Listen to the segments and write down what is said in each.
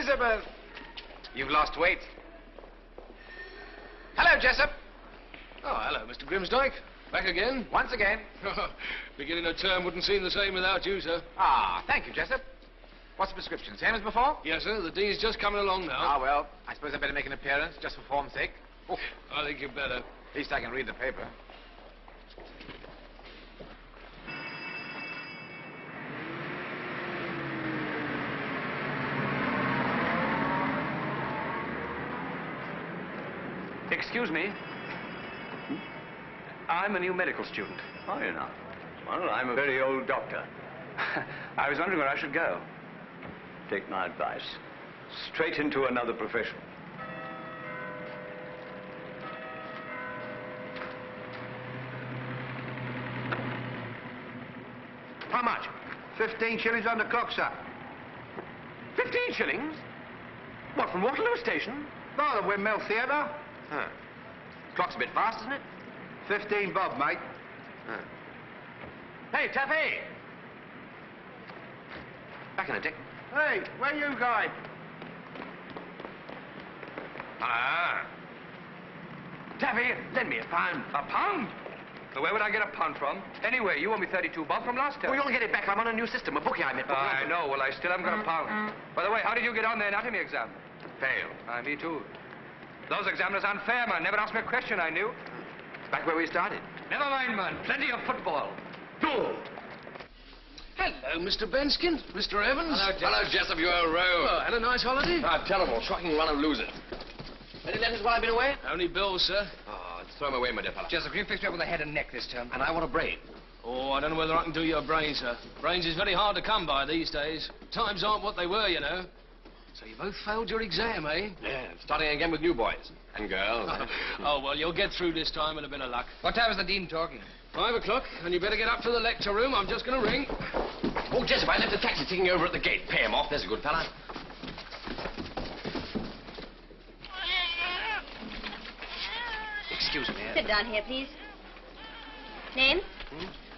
Elizabeth. You've lost weight. Hello, Jessup. Oh, hello, Mr. Grimsdyke. Back again? Once again. Beginning of term wouldn't seem the same without you, sir. Ah, thank you, Jessup. What's the prescription? Same as before? Yes, sir. The Dean's just coming along now. Ah, well, I suppose I'd better make an appearance, just for form's sake. Oh, I think you'd better. at least I can read the paper. Excuse me. I'm a new medical student. Are you not? Well, I'm a very old doctor. I was wondering where I should go. Take my advice. Straight into another profession. How much? Fifteen shillings on the clock, sir. Fifteen shillings? What, from Waterloo Station? No, the Windmill Theatre. Huh. Clock's a bit fast, isn't it? Fifteen bob, mate. Hey, Taffy! Back in a dick. Hey, where you going? Ah. Taffy, lend me a pound. A pound? Well, where would I get a pound from? Anyway, you owe me 32 bob from last time. Well, you'll get it back. I'm on a new system. A bookie I met. I know. Well, I still haven't got a pound. By the way, how did you get on the anatomy exam? Failed. Ah, me too. Those examiners aren't fair, man. Never asked me a question I knew. Back where we started. Never mind, man. Plenty of football. Go! Hello, Mr. Benskin. Mr. Evans. Hello, Jessup, you old rogue. Oh, had a nice holiday? Ah, terrible. Shocking run of losing. Any letters while I've been away? Only bills, sir. Oh, throw him away, my dear fellow. Jessup, you fixed me up with a head and neck this term. And I want a brain. Oh, I don't know whether I can do your brains, sir. Brains is very hard to come by these days. Times aren't what they were, you know. So you both failed your exam, eh? Yeah, starting again with new boys. And girls. oh, well, you'll get through this time with a bit of luck. What time is the dean talking? Five o'clock, and you better get up to the lecture room. I'm just going to ring. oh, Jessup, I left the taxi ticking over at the gate. Pay him off. There's a good fella. Excuse me. Sit down here, please. Name?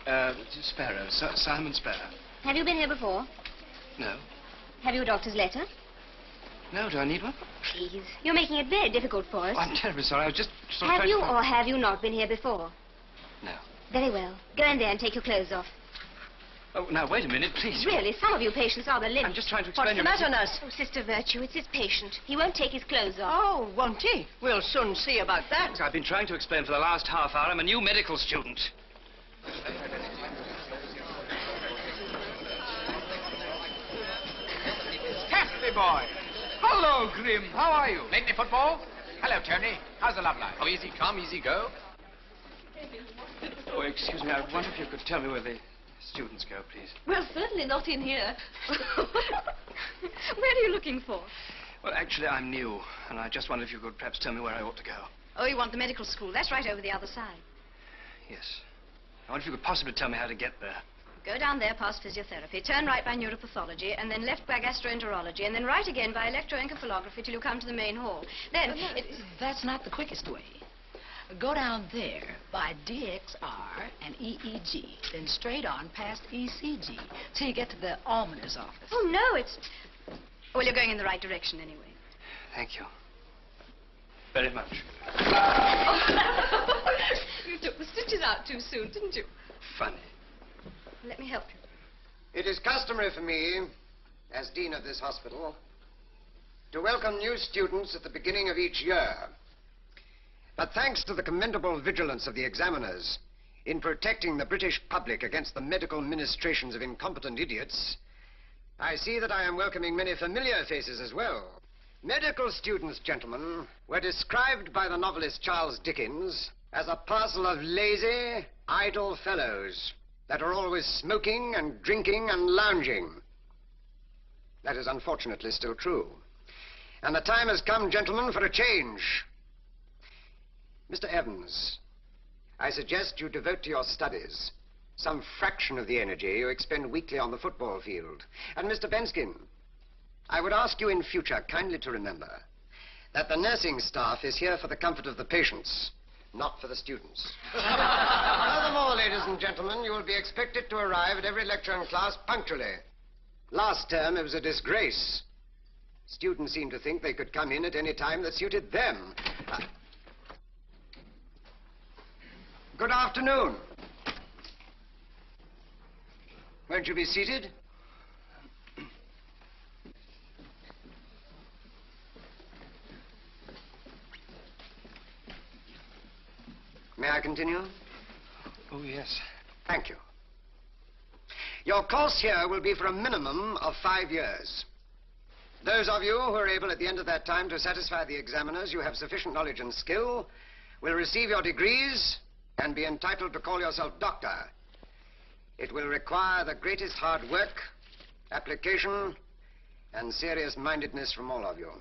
Uh, Sparrow. Si- Simon Sparrow. Have you been here before? No. Have you a doctor's letter? No, do I need one? Please. You're making it very difficult for us. Oh, I'm terribly sorry. I was just sort of have trying you or have you not been here before? No. Very well. Go in there and take your clothes off. Oh, now, wait a minute, please. Really, some of you patients are the limp. I'm just trying to explain... What's the matter, Mrs. nurse? Oh, Sister Virtue, it's his patient. He won't take his clothes off. Oh, won't he? We'll soon see about that. I've been trying to explain for the last half hour. I'm a new medical student. Taffy boy! Hello, Grim. How are you? Late me football? Hello, Tony. How's the love life? Oh, easy come, easy go. Oh, excuse me. I wonder if you could tell me where the students go, please. Well, certainly not in here. Where are you looking for? Well, actually, I'm new, and I just wondered if you could perhaps tell me where I ought to go. Oh, you want the medical school. That's right over the other side. Yes. I wonder if you could possibly tell me how to get there. Go down there past physiotherapy, turn right by neuropathology, and then left by gastroenterology, and then right again by electroencephalography till you come to the main hall. Then, it, That's not the quickest way. Go down there by DXR and EEG, then straight on past ECG till you get to the almoner's office. oh, no, it's... Well, you're going in the right direction anyway. Thank you. Very much. you took the stitches out too soon, didn't you? Funny. Let me help you. It is customary for me, as dean of this hospital, to welcome new students at the beginning of each year. But thanks to the commendable vigilance of the examiners in protecting the British public against the medical ministrations of incompetent idiots, I see that I am welcoming many familiar faces as well. Medical students, gentlemen, were described by the novelist Charles Dickens as a parcel of lazy, idle fellows that are always smoking and drinking and lounging. That is unfortunately still true. And the time has come, gentlemen, for a change. Mr. Evans, I suggest you devote to your studies some fraction of the energy you expend weekly on the football field. And Mr. Benskin, I would ask you in future kindly to remember that the nursing staff is here for the comfort of the patients, not for the students. Furthermore, ladies and gentlemen, you will be expected to arrive at every lecture and class punctually. Last term, it was a disgrace. Students seemed to think they could come in at any time that suited them. Uh, good afternoon. Won't you be seated? May I continue? Oh, yes. Thank you. Your course here will be for a minimum of five years. Those of you who are able at the end of that time to satisfy the examiners you have sufficient knowledge and skill will receive your degrees and be entitled to call yourself doctor. It will require the greatest hard work, application, and serious mindedness from all of you.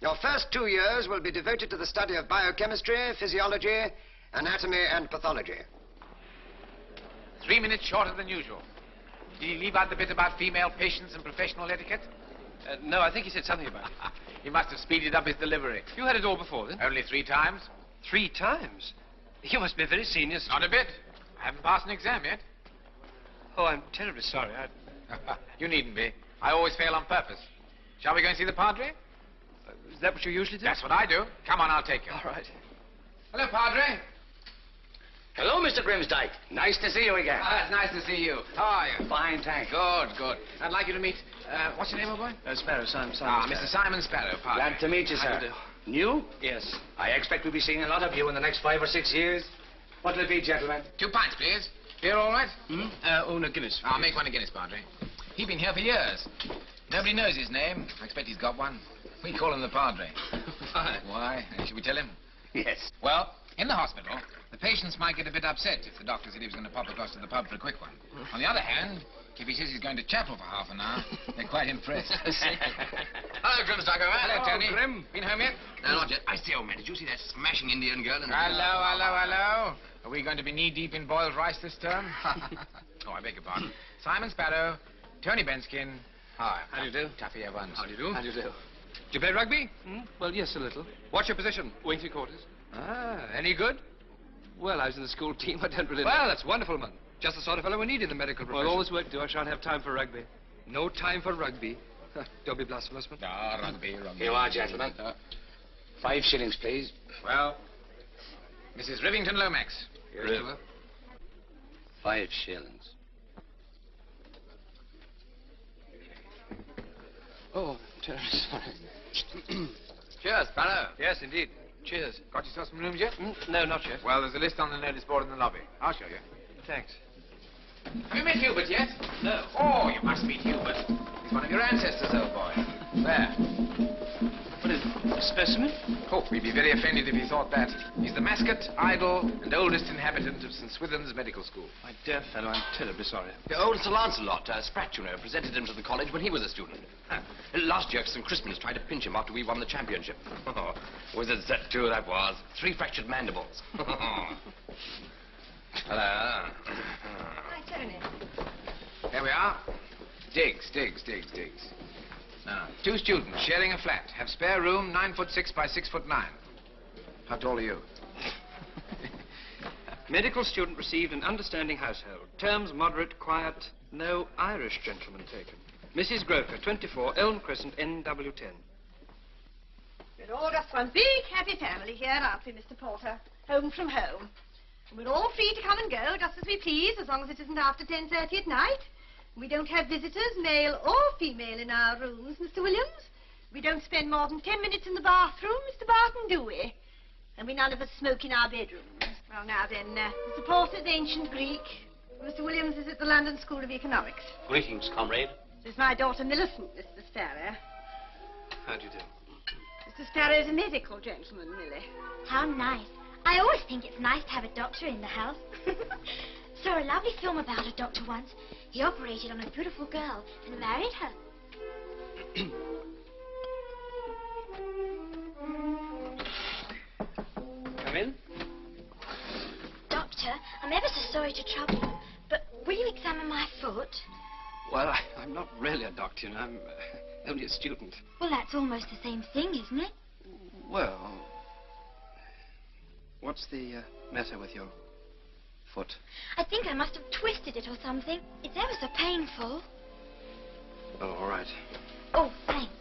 Your first two years will be devoted to the study of biochemistry, physiology, anatomy, and pathology. Three minutes shorter than usual. Did he leave out the bit about female patients and professional etiquette? Uh, no, I think he said something about it. he must have speeded up his delivery. You had it all before then? Only three times. Three times? You must be a very senior Not a bit. I haven't passed an exam yet. Oh, I'm terribly sorry. I... you needn't be. I always fail on purpose. Shall we go and see the Padre? Uh, is that what you usually do? That's what I do. Come on, I'll take you. All right. Hello, Padre. Hello, Mr. Grimsdyke. Nice to see you again. Ah, it's nice to see you. How are you? Fine, thanks. Good, good. I'd like you to meet, uh, what's your name, old boy? Uh, Sparrow, Simon, Ah, Simon. Mr. Simon Sparrow, Padre. Glad to meet you, sir. do? New? Yes. I expect we'll be seeing a lot of you in the next five or six years. What'll it be, gentlemen? Two pints, please. Beer all right? Hmm? Uh, oh, no, Guinness. I'll make one a Guinness, Padre. He's been here for years. Nobody knows his name. I expect he's got one. We call him the Padre. Why? Why? Should we tell him? Yes. Well, in the hospital, the patients might get a bit upset if the doctor said he was going to pop across to the pub for a quick one. On the other hand, if he says he's going to chapel for half an hour, they're quite impressed. Hello, Grimsdyke. Hello, Tony. Grim. Been home yet? No, not yet. I say, old man, did you see that smashing Indian girl in the... Hello, hello, hello. Are we going to be knee-deep in boiled rice this term? oh, I beg your pardon. Simon Sparrow, Tony Benskin. Hi. How do you do? Taffy Evans. How do you do? How do you do? Do you play rugby? Hmm? Well, yes, a little. What's your position? Wing three quarters. Ah, any good? Well, I was in the school team. I don't really Well, that's wonderful, man. Just the sort of fellow we need in the medical profession. Well, always work, do. I shan't have time for rugby. No time for rugby. don't be blasphemous, man. Ah, rugby, rugby. Here you are, gentlemen. Five shillings, please. Well, Mrs. Rivington Lomax. Here's to her. Five shillings. Oh, terribly sorry. Cheers, Sparrow. yes, indeed. Cheers. Got yourself some rooms yet? Mm, no, not yet. Well, there's a list on the notice board in the lobby. I'll show you. Thanks. Have you met Hubert yet? No. Oh, you must meet Hubert. He's one of your ancestors, old boy. There. What is it? A specimen? Oh, we'd be very offended if he thought that. He's the mascot, idol, and oldest inhabitant of St. Swithin's Medical School. My dear fellow, I'm terribly sorry. The old Sir Lancelot, uh, Spratt, you know, presented him to the college when he was a student. Uh, last year, St. Crispin's tried to pinch him after we won the championship. Wizard set too, that was. Three fractured mandibles. Hello. Hi, Tony. There we are. Diggs, Diggs, Diggs, Diggs. Now, two students sharing a flat. Have spare room, nine foot six by six foot nine. How tall are you? Medical student received an understanding household. Terms moderate, quiet, no Irish gentleman taken. Mrs. Groker, 24, Elm Crescent, NW10. We're all just one big happy family here, aren't we, Mr. Porter? Home from home. And we're all free to come and go just as we please, as long as it isn't after 10.30 at night. We don't have visitors, male or female, in our rooms, Mr. Williams. We don't spend more than ten minutes in the bathroom, Mr. Barton, do we? And we none of us smoke in our bedrooms. Well, now then, uh, Mr. Porter's ancient Greek. Mr. Williams is at the London School of Economics. Greetings, comrade. This is my daughter Millicent, Mr. Sparrow. How do you do? Mr. Sparrow's a medical gentleman, Millie. How nice. I always think it's nice to have a doctor in the house. Saw a lovely film about a doctor once. He operated on a beautiful girl and married her. Come in. Doctor, I'm ever so sorry to trouble you, but will you examine my foot? Well, I, I'm not really a doctor, you know. I'm, uh, only a student. Well, that's almost the same thing, isn't it? Well, what's the uh, matter with your foot? I think I must have twisted it or something. It's ever so painful. Oh, all right. Oh, thanks.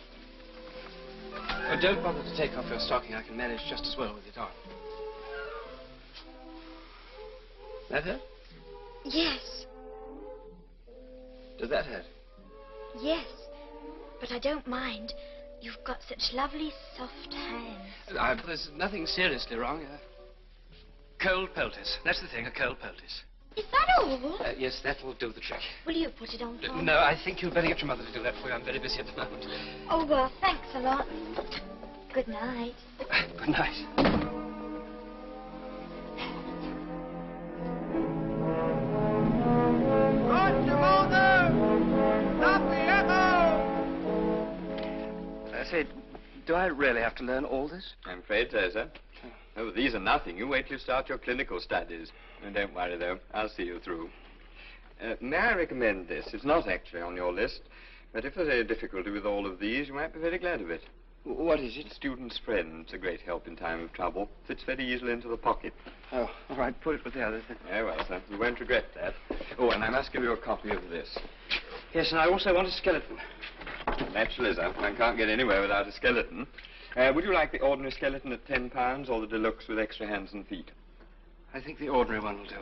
Oh, don't bother to take off your stocking. I can manage just as well with it on. That hurt? Yes, Does that hurt? yes. But I don't mind. You've got such lovely, soft hands. Uh, there's nothing seriously wrong. Uh, cold poultice. That's the thing, a cold poultice. Is that all? Uh, yes, that will do the trick. Will you put it on for? No, I think you'd better get your mother to do that for you. I'm very busy at the moment. Oh, well, thanks a lot. Good night. Good night. I say, do I really have to learn all this? I'm afraid so, sir. Oh, these are nothing. You wait till you start your clinical studies. And don't worry, though. I'll see you through. Uh, may I recommend this? It's not actually on your list, but if there's any difficulty with all of these, you might be very glad of it. What is it? Student's Friend. It's a great help in time of trouble. Fits very easily into the pocket. Oh, all right, put it with the others then. Very well, sir. You won't regret that. Oh, and I must give you a copy of this. Yes, and I also want a skeleton. Naturally, sir. One can't get anywhere without a skeleton. Uh, would you like the ordinary skeleton at ten pounds or the deluxe with extra hands and feet? I think the ordinary one will do.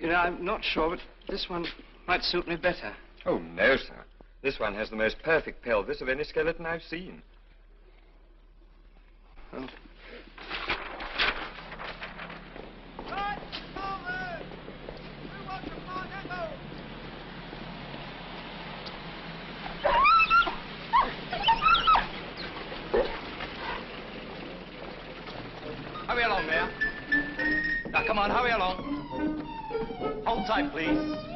You know, I'm not sure, but this one might suit me better. Oh, no, sir. This one has the most perfect pelvis of any skeleton I've seen. Oh. Along. Please.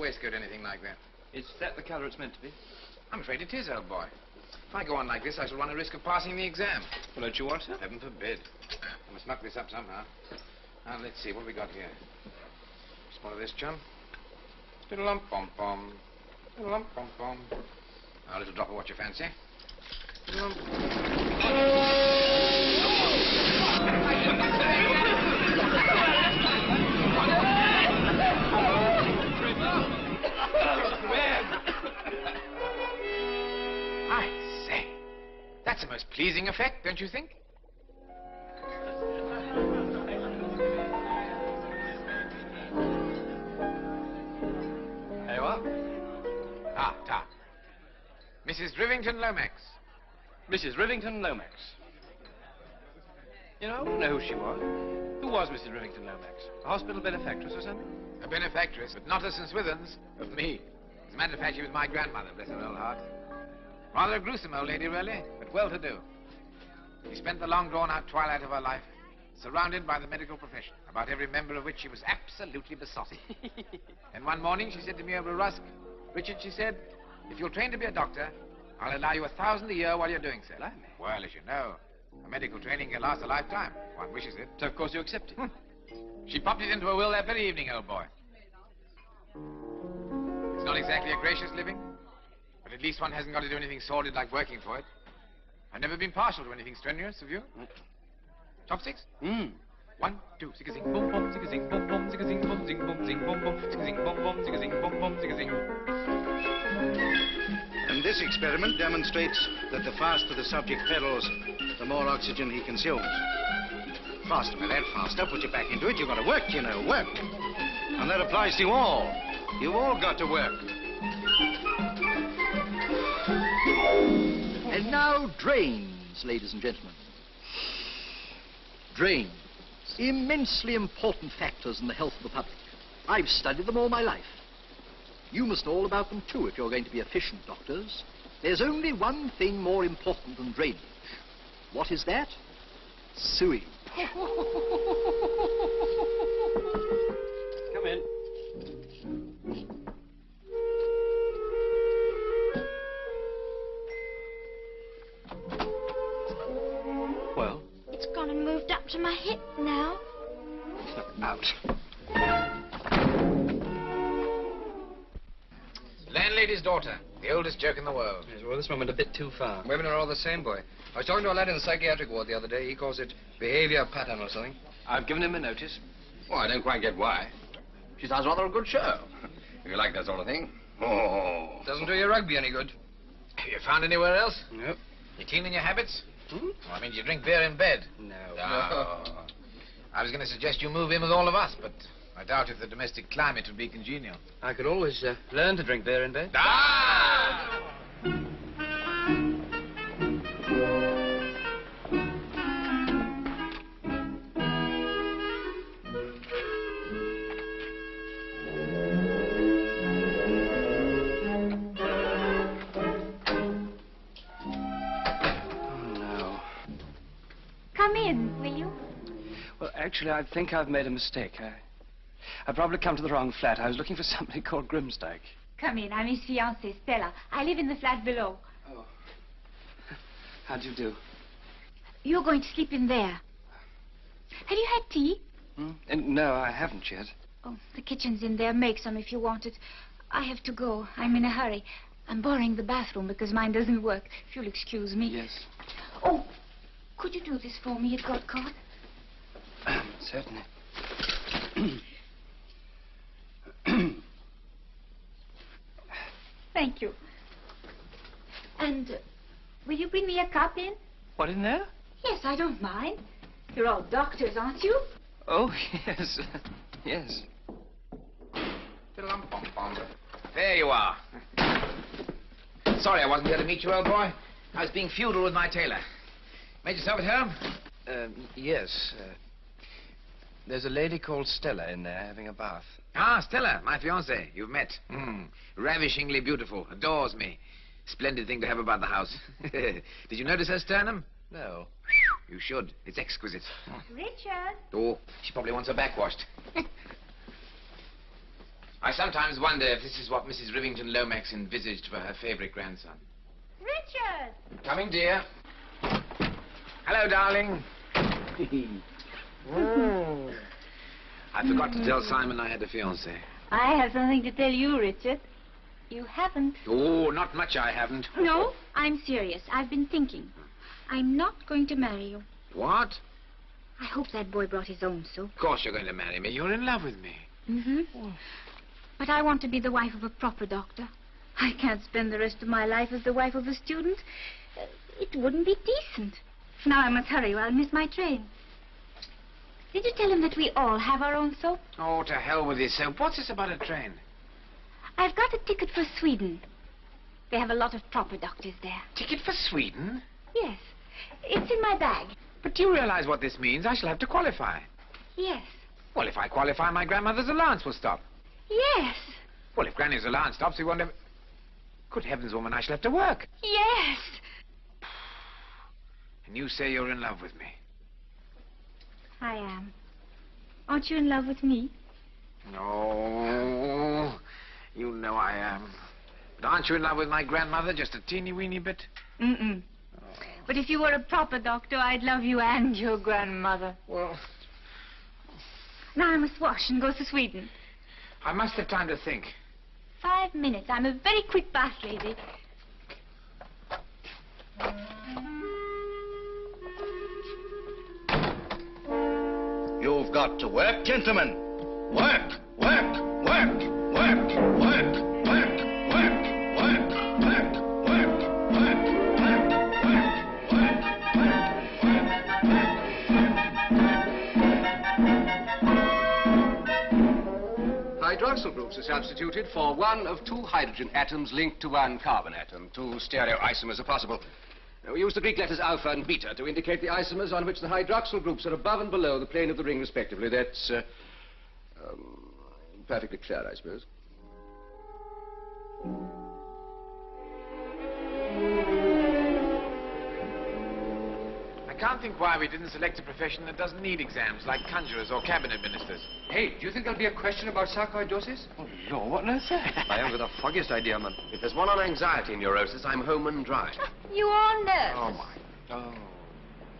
Waistcoat anything like that. Is that the colour it's meant to be? I'm afraid it is, old boy. If I go on like this, I shall run a risk of passing the exam. Well, don't you want to? Heaven forbid. Ah, I must muck this up somehow. Now, let's see, what have we got here? Smell of this, chum. Little lump pom pom. Little lump pom pom. Ah, a little drop of what you fancy. Little lump. That's a most pleasing effect, don't you think? There you are. Ah, ta. Mrs. Rivington Lomax. Mrs. Rivington Lomax. You know, I wouldn't know who she was. Who was Mrs. Rivington Lomax? A hospital benefactress or something? A benefactress, but not a St. Swithins of me. As a matter of fact, she was my grandmother, bless her old heart. Rather a gruesome old lady, really, but well-to-do. She spent the long, drawn-out twilight of her life surrounded by the medical profession, about every member of which she was absolutely besotted. and one morning she said to me over a rusk, Richard, she said, if you're trained to be a doctor, I'll allow you a thousand a year while you're doing so. Well, as you know, a medical training can last a lifetime. One wishes it. So, of course, you accept it. Hmm. She popped it into her will that very evening, old boy. It's not exactly a gracious living, but at least one hasn't got to do anything sordid like working for it. I've never been partial to anything strenuous, have you? Chopsticks? Mm. One, two, zig zing, boom, boom, zig zing, boom, boom, zig zing, boom, zing, boom, zing, boom, boom, zig zing, boom, boom, zig zing, boom, boom, zig zing. And this experiment demonstrates that the faster the subject pedals, the more oxygen he consumes. Faster, my lad, faster. Put your back into it. You've got to work, you know, work. And that applies to you all. You've all got to work. Now, drains, ladies and gentlemen. Drains. Immensely important factors in the health of the public. I've studied them all my life. You must know all about them too if you're going to be efficient doctors. There's only one thing more important than drainage. What is that? Sewing. to my hip now. out. Landlady's daughter, the oldest joke in the world. Yes, well, this one went a bit too far. Women are all the same, boy. I was talking to a lad in the psychiatric ward the other day. He calls it behavior pattern or something. I've given him a notice. Well, I don't quite get why. She sounds rather a good show. If you like that sort of thing. Oh. Doesn't do your rugby any good. Have you found anywhere else? Nope. You keen in your habits? Hmm? Well, I mean, do you drink beer in bed? No. No. I was going to suggest you move in with all of us, but I doubt if the domestic climate would be congenial. I could always uh, learn to drink beer in bed. Ah! actually, I think I've made a mistake. I, I've probably come to the wrong flat. I was looking for somebody called Grimsdyke. Come in. I'm his fiancée, Stella. I live in the flat below. Oh. how do you do? You're going to sleep in there. Have you had tea? Hmm? No, I haven't yet. Oh, the kitchen's in there. Make some if you want it. I have to go. I'm in a hurry. I'm borrowing the bathroom because mine doesn't work. If you'll excuse me. Yes. Oh, could you do this for me It got Godcott? Certainly. Thank you. And uh, will you bring me a cup in? What in there? Yes, I don't mind. You're all doctors, aren't you? Oh, yes. yes. There you are. Sorry I wasn't here to meet you, old boy. I was being feudal with my tailor. Made yourself at home? Um, yes. Uh, there's a lady called Stella in there having a bath. Ah, Stella, my fiancée. You've met. Hmm. Ravishingly beautiful. Adores me. Splendid thing to have about the house. Did you notice her sternum? No. You should. It's exquisite. Richard. Oh, she probably wants her back washed. I sometimes wonder if this is what Mrs. Rivington Lomax envisaged for her favorite grandson. Richard. Coming, dear. Hello, darling. I forgot to tell Simon I had a fiancée. I have something to tell you, Richard. You haven't. Oh, not much I haven't. No, I'm serious. I've been thinking. I'm not going to marry you. What? I hope that boy brought his own soup. Of course you're going to marry me. You're in love with me. Mm-hmm. But I want to be the wife of a proper doctor. I can't spend the rest of my life as the wife of a student. It wouldn't be decent. Now I must hurry or I'll miss my train. Did you tell him that we all have our own soap? Oh, to hell with his soap. What's this about a train? I've got a ticket for Sweden. They have a lot of proper doctors there. Ticket for Sweden? Yes. It's in my bag. But do you realize what this means? I shall have to qualify. Yes. Well, if I qualify, my grandmother's allowance will stop. Yes. Well, if Granny's allowance stops, we won't have... Good heavens, woman, I shall have to work. Yes. And you say you're in love with me. I am. Aren't you in love with me? No. You know I am. But aren't you in love with my grandmother just a teeny weeny bit? Mm-mm. But if you were a proper doctor, I'd love you and your grandmother. Well... Now I must wash and go to Sweden. I must have time to think. Five minutes. I'm a very quick bath lady. You've got to work, gentlemen. Work, work, work, work, work, work, work, work, work, work, work, work, work, work, work, Hydroxyl groups are substituted for one of two hydrogen atoms linked to one carbon atom. Two stereoisomers are possible. Now, we use the Greek letters alpha and beta to indicate the isomers on which the hydroxyl groups are above and below the plane of the ring, respectively. That's uh, um, perfectly clear, I suppose. Can't think why we didn't select a profession that doesn't need exams, like conjurers or cabinet ministers. Hey, do you think there'll be a question about sarcoidosis? Oh, Lord, what on earth's that? I haven't got the foggiest idea, man. If there's one on anxiety and neurosis, I'm home and dry. You are nervous. Oh, my. Oh.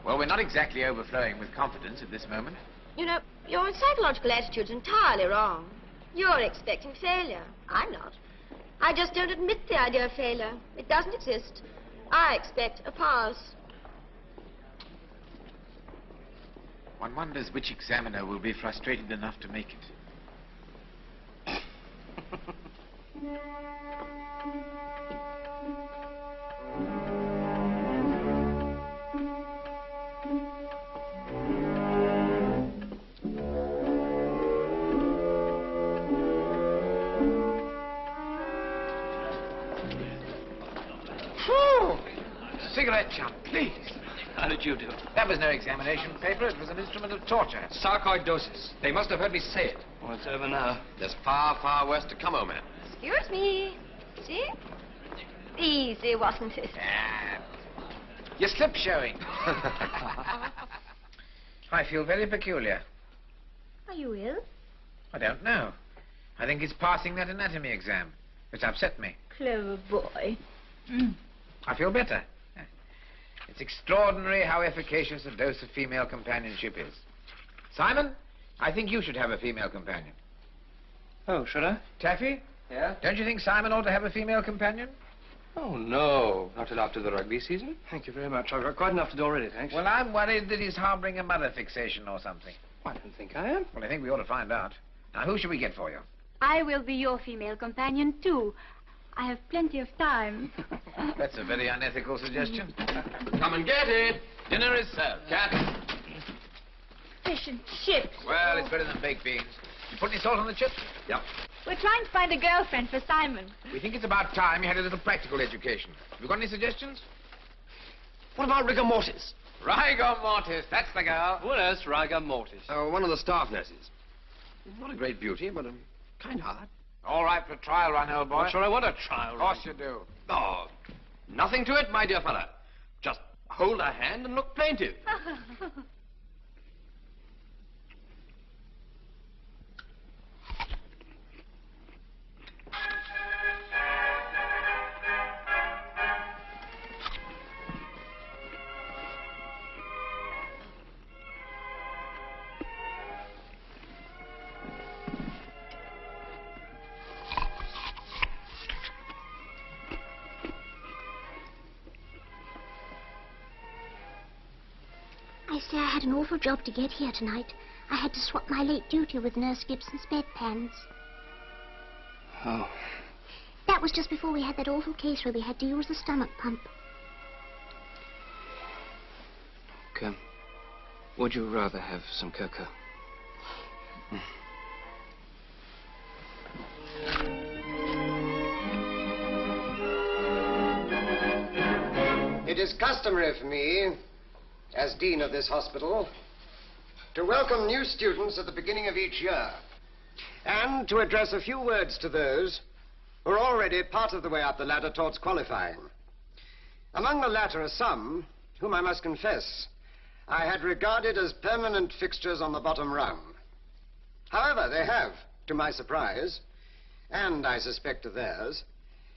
Well, we're not exactly overflowing with confidence at this moment. You know, your psychological attitude's entirely wrong. You're expecting failure. I'm not. I just don't admit the idea of failure. It doesn't exist. I expect a pass. One wonders which examiner will be frustrated enough to make it. Cigarette chump, please. How did you do? That was no examination paper. It was an instrument of torture. Sarcoidosis. They must have heard me say it. Well, it's over now. There's far, far worse to come, old man. Excuse me. See? Easy, wasn't it? Ah, your slip showing. I feel very peculiar. Are you ill? I don't know. I think it's passing that anatomy exam, which upset me. Clever boy. I feel better. It's extraordinary how efficacious a dose of female companionship is. Simon, I think you should have a female companion. Oh, should I? Taffy? Yeah? Don't you think Simon ought to have a female companion? Oh, no. Not till after the rugby season. Thank you very much. I've got quite enough to do already, thanks. Well, I'm worried that he's harboring a mother fixation or something. I don't think I am. Well, I think we ought to find out. Now, who should we get for you? I will be your female companion, too. I have plenty of time. That's a very unethical suggestion. Come and get it. Dinner is served. Cat. Fish and chips. Well, it's better than baked beans. You put any salt on the chips? Yep. We're trying to find a girlfriend for Simon. We think it's about time you had a little practical education. Have you got any suggestions? What about rigor mortis? Rigor mortis, that's the girl. What else? Rigor mortis. Oh, one of the staff nurses. Not a great beauty, but a kind hard. All right for a trial run, old boy. Not sure I want a trial Of run. course you do. Oh, nothing to it, my dear fellow. Just hold her hand and look plaintive. had an awful job to get here tonight. I had to swap my late duty with Nurse Gibson's bedpans. Oh. That was just before we had that awful case where we had to use the stomach pump. Okay. Would you rather have some cocoa? It is customary for me, as dean of this hospital, to welcome new students at the beginning of each year, and to address a few words to those who are already part of the way up the ladder towards qualifying. Among the latter are some whom I must confess I had regarded as permanent fixtures on the bottom rung. However, they have, to my surprise, and I suspect to theirs,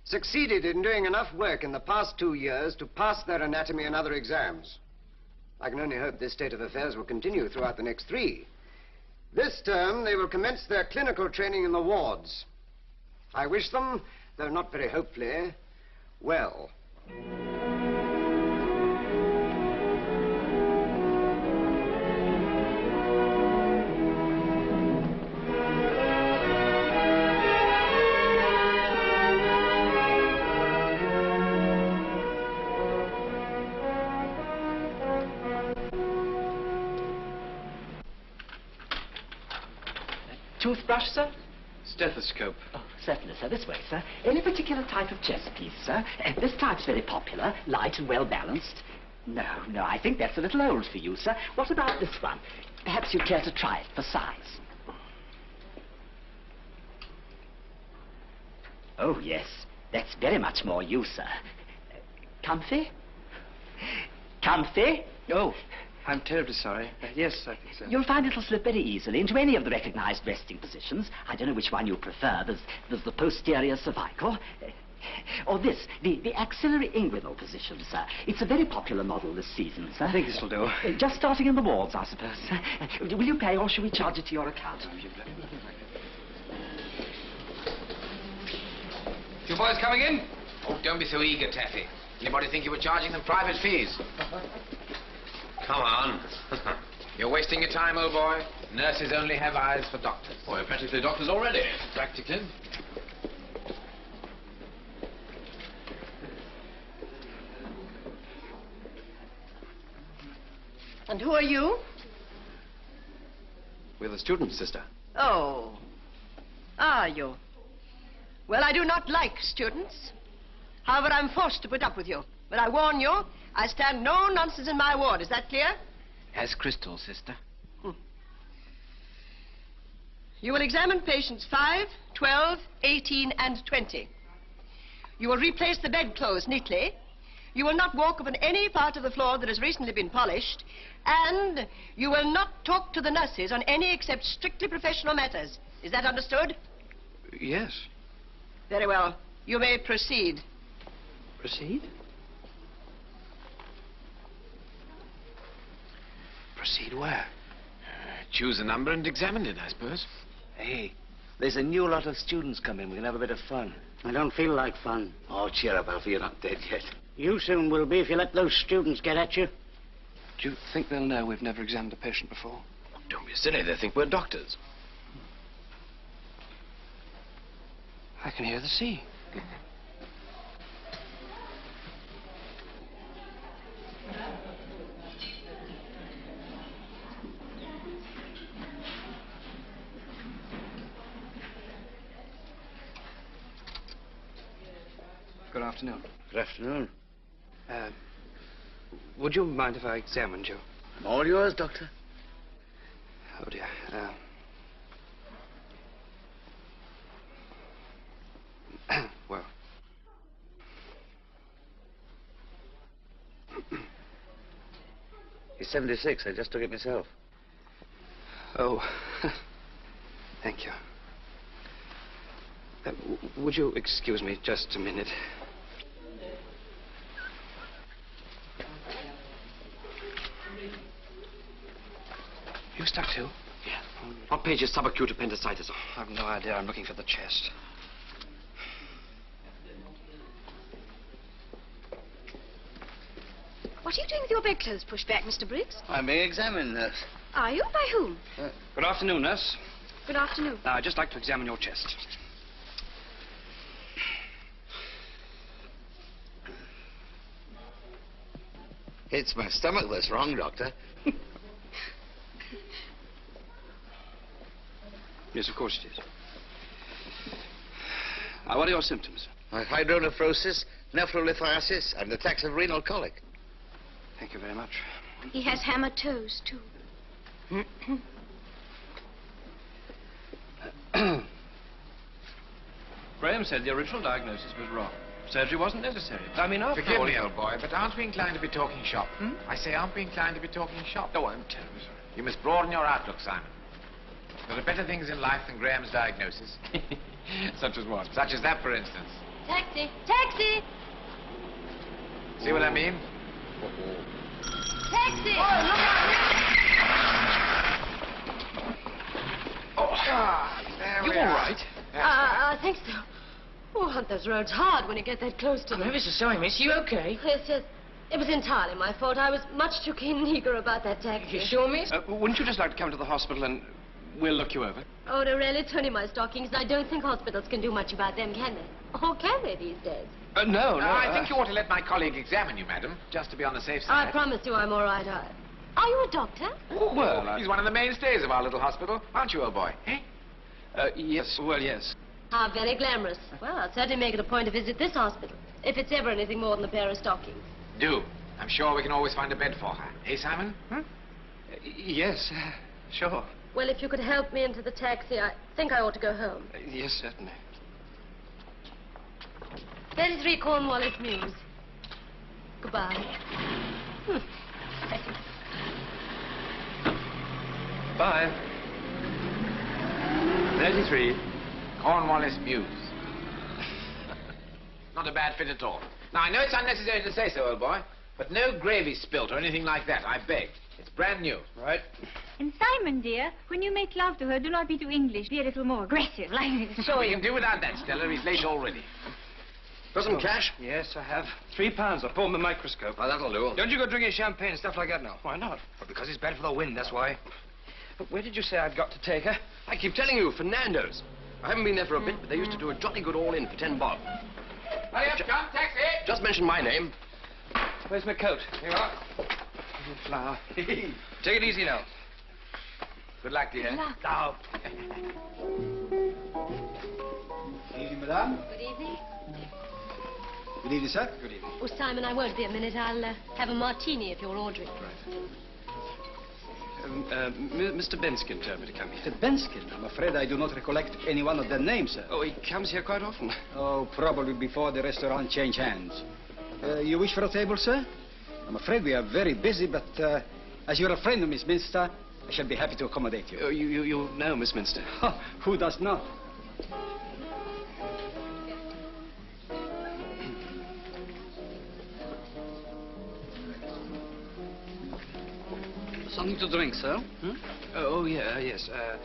succeeded in doing enough work in the past two years to pass their anatomy and other exams. I can only hope this state of affairs will continue throughout the next three. This term, they will commence their clinical training in the wards. I wish them, though not very hopefully, well. Toothbrush, sir? Stethoscope. Oh, certainly, sir. This way, sir. Any particular type of chess piece, sir? Uh, this type's very popular, light and well balanced. No, no, I think that's a little old for you, sir. What about this one? Perhaps you'd care to try it for size. Oh, yes. That's very much more you, sir. Comfy? Comfy? Oh, I'm terribly sorry. Uh, yes, I think so. You'll find it'll slip very easily into any of the recognized resting positions. I don't know which one you prefer. There's, there's the posterior cervical. uh, Or this, the, the axillary inguinal position, sir. It's a very popular model this season, sir. I think this'll do. Uh, Just starting in the wards, I suppose. sir. Uh, Will you pay, or shall we charge it to your account? You boys coming in? Oh, don't be so eager, Taffy. Anybody think you were charging them private fees? Come on. You're wasting your time, old boy. Nurses only have eyes for doctors. Boy, you're practically doctors already. Practically. And who are you? We're the students, sister. Oh. Are you? Well, I do not like students. However, I'm forced to put up with you. But I warn you, I stand no nonsense in my ward. Is that clear? As crystal, sister. Hmm. You will examine patients 5, 12, 18, and 20. You will replace the bedclothes neatly. You will not walk upon any part of the floor that has recently been polished. And you will not talk to the nurses on any except strictly professional matters. Is that understood? Yes. Very well. You may proceed. Proceed? Proceed where? Uh, choose a number and examine it, I suppose. Hey, there's a new lot of students coming. We can have a bit of fun. I don't feel like fun. Oh, cheer up, Alfie. You're not dead yet. You soon will be if you let those students get at you. Do you think they'll know we've never examined a patient before? Oh, don't be silly. They think we're doctors. I can hear the sea. Good afternoon. Good afternoon. Uh, would you mind if I examined you? I'm All yours, Doctor. Oh, dear. Uh, well. He's 76. I just took it myself. Oh, thank you. Uh, would you excuse me just a minute? You stuck too? Yeah. What page is subacute appendicitis on? I've no idea. I'm looking for the chest. What are you doing with your bedclothes pushed back, Mr. Briggs? I'm being examined, nurse. Are you? By whom? Uh, Good afternoon, nurse. Good afternoon. Now, I'd just like to examine your chest. It's my stomach that's wrong, Doctor. Yes, of course it is. Now, what are your symptoms? My hydronephrosis, nephrolithiasis, and attacks of renal colic. Thank you very much. He has hammer toes, too. Graham said the original diagnosis was wrong. Surgery wasn't necessary. I mean, after Forgive all... me, old boy, but aren't we inclined to be talking shop? Hmm? I say, aren't we inclined to be talking shop? Oh, I'm terribly sorry. You must broaden your outlook, Simon. There are better things in life than Graham's diagnosis. Such as what? Such as that, for instance. Taxi! Taxi! See what I mean? Taxi! Oh, there You we all are. right? Uh, I think so. Oh, hunt those roads hard when you get that close to them. ever so sorry, miss. You okay? Yes, yes. It was entirely my fault. I was much too keen and eager about that taxi. You sure, miss? Uh, wouldn't you just like to come to the hospital and we'll look you over? Oh, no, really, it's only my stockings, and I don't think hospitals can do much about them, can they? Oh, can they these days? Uh, no, no. I uh, think you ought to let my colleague examine you, madam, just to be on the safe side. I promise you I'm all right. I... Are you a doctor? Oh, well, he's one of the mainstays of our little hospital, aren't you, old boy? Eh? Uh, yes, well, yes. How very glamorous. Well, I'll certainly make it a point to visit this hospital, if it's ever anything more than a pair of stockings. Do. I'm sure we can always find a bed for her. Eh, Simon? Uh, yes, uh, sure. Well, if you could help me into the taxi, I think I ought to go home. Uh, yes, certainly. 33 Cornwallis Mews. Goodbye. Hmm. Bye. 33. Cornwallis Mews. Not a bad fit at all. Now, I know it's unnecessary to say so, old boy, but no gravy spilt or anything like that, I beg. It's brand new. Right? And Simon, dear, when you make love to her, do not be too English. Be a little more aggressive, like Sure, we can do without that, Stella. He's late already. Got some cash? Yes, I have. Three pounds. I pulled my microscope. Oh, that'll do. Don't you go drinking champagne and stuff like that now. Why not? Well, because it's bad for the wind, that's why. But where did you say I'd got to take her? I keep telling you, Fernando's. I haven't been there for a bit, but they used to do a jolly good all-in for ten bob. Hurry up, John. Taxi! Just mention my name. Where's my coat? Here you are. You flower. Take it easy now. Good luck, dear. Good luck. Now. Evening, madame. Good evening. Good evening, sir. Good evening. Oh, Simon, I won't be a minute. I'll uh, have a martini if you're ordering. Um, uh, Mr. Benskin told me to come here. Mr. Benskin. I'm afraid I do not recollect any one of their names, sir. Oh, he comes here quite often. Oh, probably before the restaurant changed hands. Uh, you wish for a table, sir? I'm afraid we are very busy, but uh, as you're a friend of Miss Minster, I shall be happy to accommodate you. Oh, you, you, you know Miss Minster. Who does not? Something to drink, sir? Hmm? Oh, oh, yeah, yes. Uh,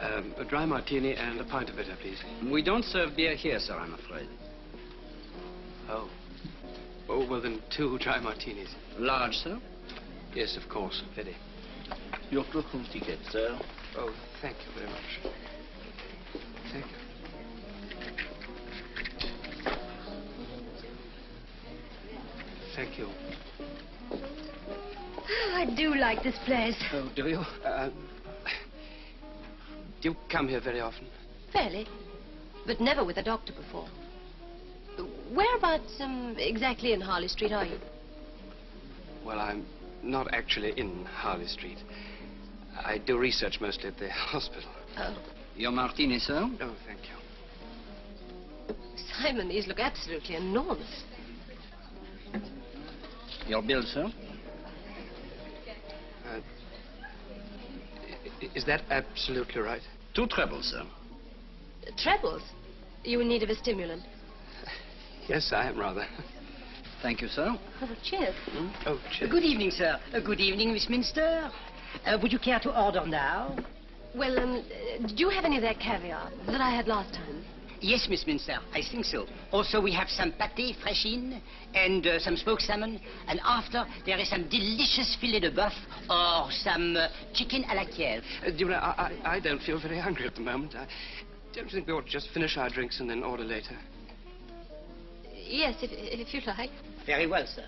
um, a dry martini and a pint of bitter, please. We don't serve beer here, sir, I'm afraid. Oh. Oh, well, then two dry martinis. Large, sir? Yes, of course. Very. Your Stockholm ticket, sir. Oh, thank you very much. Thank you. Thank you. Oh, I do like this place. Oh, do you? Uh, do you come here very often? Fairly. But never with a doctor before. Whereabouts um, exactly in Harley Street are you? Well, I'm not actually in Harley Street. I do research mostly at the hospital. Oh. Your martini, sir? Oh, thank you. Simon, these look absolutely enormous. Your bill, sir? Uh, is that absolutely right? Two trebles, sir. Trebles? You in need of a stimulant? Yes, I am rather. Thank you, sir. Oh, cheers. Oh, cheers. Good evening, sir. Uh, good evening, Miss Minster. Uh, would you care to order now? Well, um, uh, did you have any of that caviar that I had last time? Yes, Miss Minster, I think so. Also, we have some pâté fresh in and uh, some smoked salmon. And after, there is some delicious filet de boeuf or some uh, chicken à la Kiev. Uh, do you know, I, I, I don't feel very hungry at the moment. I don't you think we ought to just finish our drinks and then order later. Yes, if, if you like. Very well, sir.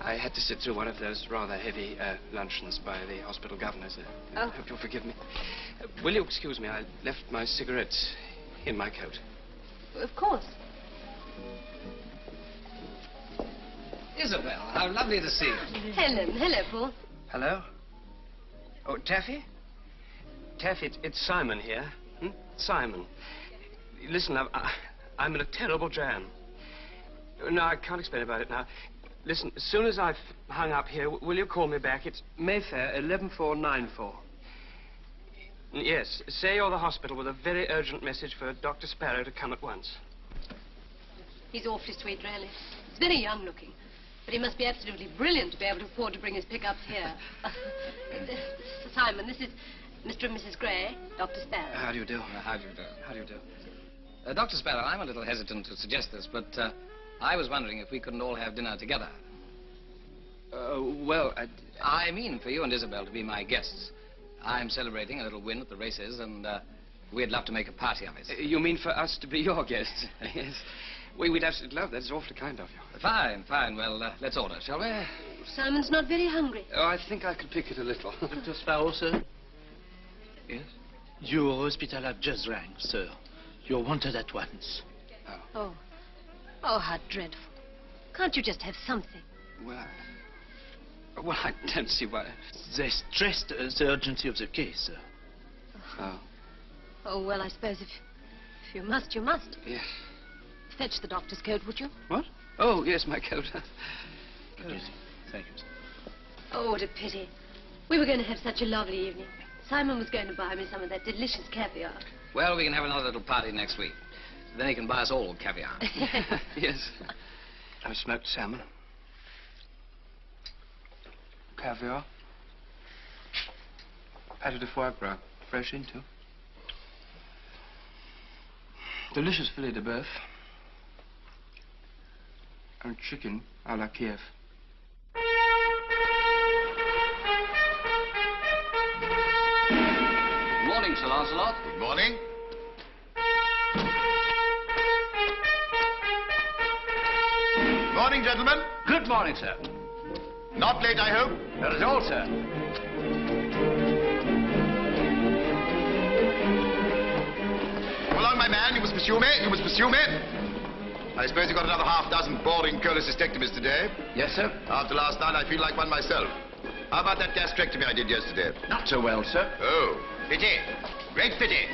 I had to sit through one of those rather heavy uh, luncheons by the hospital governors. Uh, Oh. I hope you'll forgive me. Uh, will you excuse me? I left my cigarettes in my coat. Of course. Isabel, how lovely to see you. Helen. Hello, Paul. Hello? Oh, Taffy? Taffy, it's, it's Simon here. Hmm? Simon. Listen, love, I, I'm in a terrible jam. No, I can't explain about it now. Listen, as soon as I've hung up here, will you call me back? It's Mayfair, 11494. Yes, say you're the hospital with a very urgent message for Dr. Sparrow to come at once. He's awfully sweet, really. He's very young looking. But he must be absolutely brilliant to be able to afford to bring his pickups here. Simon, this is Mr. and Mrs. Gray, Dr. Sparrow. How do you do? how do you do? How do you do? Uh, Dr. Sparrow, I'm a little hesitant to suggest this, but uh, I was wondering if we couldn't all have dinner together. Uh, well, I... I mean for you and Isabel to be my guests. I'm celebrating a little win at the races, and uh, we'd love to make a party of it. Uh, You mean for us to be your guests? yes. We, we'd absolutely love that. It's awfully kind of you. Fine, fine. Well, uh, let's order, shall we? Simon's not very hungry. Oh, I think I could pick it a little. Dr. Sparrow, sir? Yes? Your hospital have just rang, sir. You're wanted at once. Oh. Oh, how dreadful. Can't you just have something? Well, well, I don't see why. They stressed uh, the urgency of the case, sir. Oh, Oh, well, I suppose if, if you must, you must. yes. Fetch the doctor's coat, would you? What? Oh, yes, my coat. Thank you, sir. Oh, what a pity. We were going to have such a lovely evening. Simon was going to buy me some of that delicious caviar. Well, we can have another little party next week. Then he can buy us all caviar. yes. No smoked salmon. Caviar. Pâté de foie gras. Fresh into. Delicious filet de boeuf. And chicken a la Kiev. Lancelot. Good morning. Morning, gentlemen. Good morning, sir. Not late, I hope. Not at all, sir. Come along, my man. You must pursue me. You must pursue me. I suppose you got another half dozen boring cholecystectomies today? Yes, sir. After last night, I feel like one myself. How about that gastrectomy I did yesterday? Not so well, sir. Oh, pity. Great pity.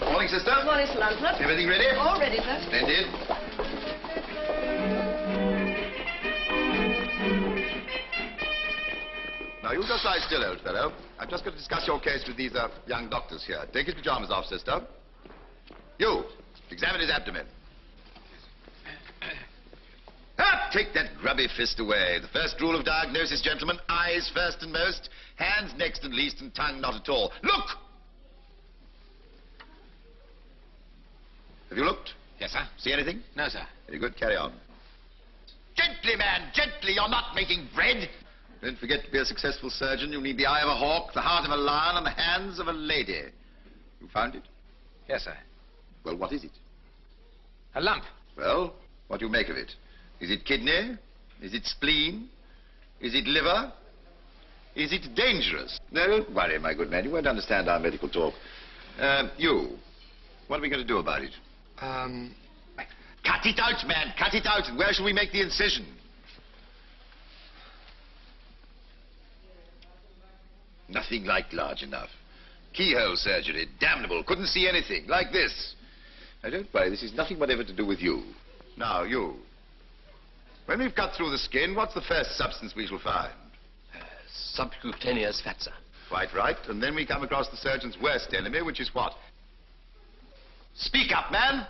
Morning, sister. Morning, Sir Lancelot. Everything ready? All ready, sir. Splendid. Now, you just lie still, old fellow. I've just got to discuss your case with these uh, young doctors here. Take his pajamas off, sister. You, examine his abdomen. Ah, take that grubby fist away. The first rule of diagnosis, gentlemen, eyes first and most, hands next and least, and tongue not at all. Look! Have you looked? Yes, sir. See anything? No, sir. Very good, carry on. Gently, man, gently. You're not making bread. Don't forget to be a successful surgeon. You need the eye of a hawk, the heart of a lion, and the hands of a lady. You found it? Yes, sir. Well, what is it? A lump. Well, what do you make of it? Is it kidney? Is it spleen? Is it liver? Is it dangerous? No, don't worry, my good man. You won't understand our medical talk. Uh, you, what are we going to do about it? Um, Cut it out, man. Cut it out. And where shall we make the incision? Nothing like large enough. Keyhole surgery. Damnable. Couldn't see anything. Like this. Now, don't worry. This is nothing whatever to do with you. Now, you. When we've cut through the skin, what's the first substance we shall find? Subcutaneous fat, sir. Quite right. And then we come across the surgeon's worst enemy, which is what? Speak up, man!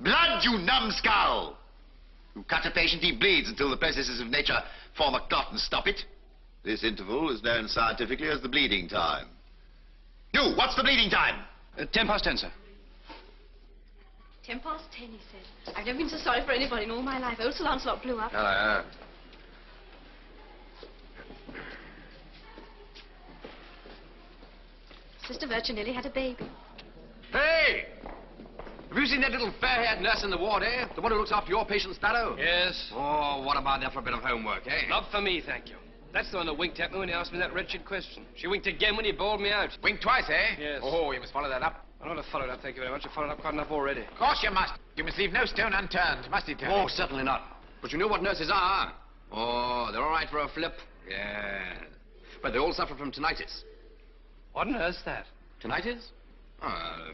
Blood, you numbskull! You cut a patient, he bleeds until the processes of nature form a clot and stop it. This interval is known scientifically as the bleeding time. You, what's the bleeding time? Uh, ten past ten, sir. Ten past ten, he said. I've never been so sorry for anybody in all my life. Old Sir Lancelot blew up. Uh, Sister Virtue nearly had a baby. Hey! Have you seen that little fair-haired nurse in the ward, eh? The one who looks after your patient Sparrow? Yes. Oh, what about that for a bit of homework, eh? Not for me, thank you. That's the one that winked at me when he asked me that wretched question. She winked again when he bawled me out. Wink twice, eh? Yes. Oh, you must follow that up. I don't want to follow it up, thank you very much. I've followed up quite enough already. Of course you must. You must leave no stone unturned, must he, Tony? Oh, certainly not. But you know what nurses are? Oh, they're all right for a flip. Yeah. But they all suffer from tinnitus. What on earth's that? Tinnitus? Uh,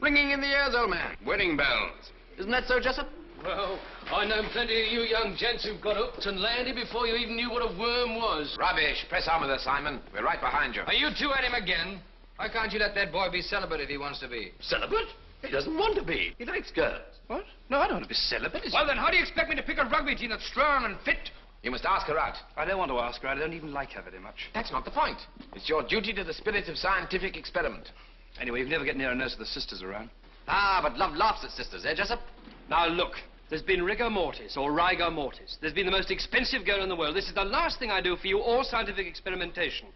ringing in the ears, old man. Wedding bells. Isn't that so, Jessup? Well, I know plenty of you young gents who've got hooked and landed before you even knew what a worm was. Rubbish. Press on with us, Simon. We're right behind you. Are you two at him again? Why can't you let that boy be celibate if he wants to be? Celibate? He doesn't want to be. He likes girls. What? No, I don't want to be celibate. Well, then how do you expect me to pick a rugby team that's strong and fit? You must ask her out. I don't want to ask her. I don't even like her very much. That's not the point. It's your duty to the spirit of scientific experiment. Anyway, you've never get near a nurse with the sisters around. Ah, but love laughs at sisters, eh, Jessup? Now, look. There's been rigor mortis, or rigor mortis. There's been the most expensive girl in the world. This is the last thing I do for you, all scientific experimentation.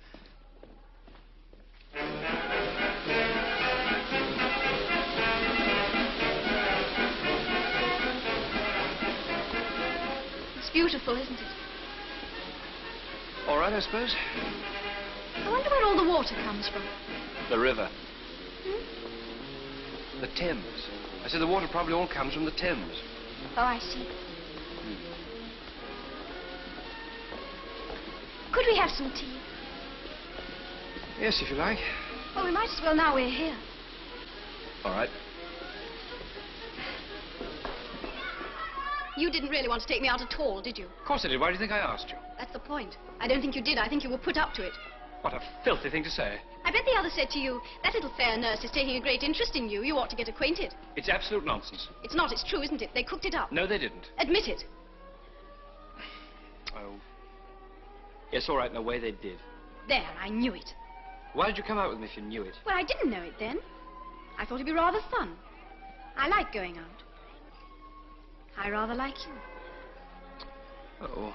It's beautiful, isn't it? All right, I suppose. I wonder where all the water comes from. The river. Hmm? The Thames. I said the water probably all comes from the Thames. Oh, I see. Hmm. Could we have some tea? Yes, if you like. Well, we might as well now we're here. All right. You didn't really want to take me out at all, did you? Of course I did. Why do you think I asked you? That's the point. I don't think you did. I think you were put up to it. What a filthy thing to say. I bet the other said to you, that little fair nurse is taking a great interest in you. You ought to get acquainted. It's absolute nonsense. It's not. It's true, isn't it? They cooked it up. No, they didn't. Admit it. Oh. Yes, all right, in a way they did. There, I knew it. Why did you come out with me if you knew it? Well, I didn't know it then. I thought it'd be rather fun. I like going out. I rather like you. Oh.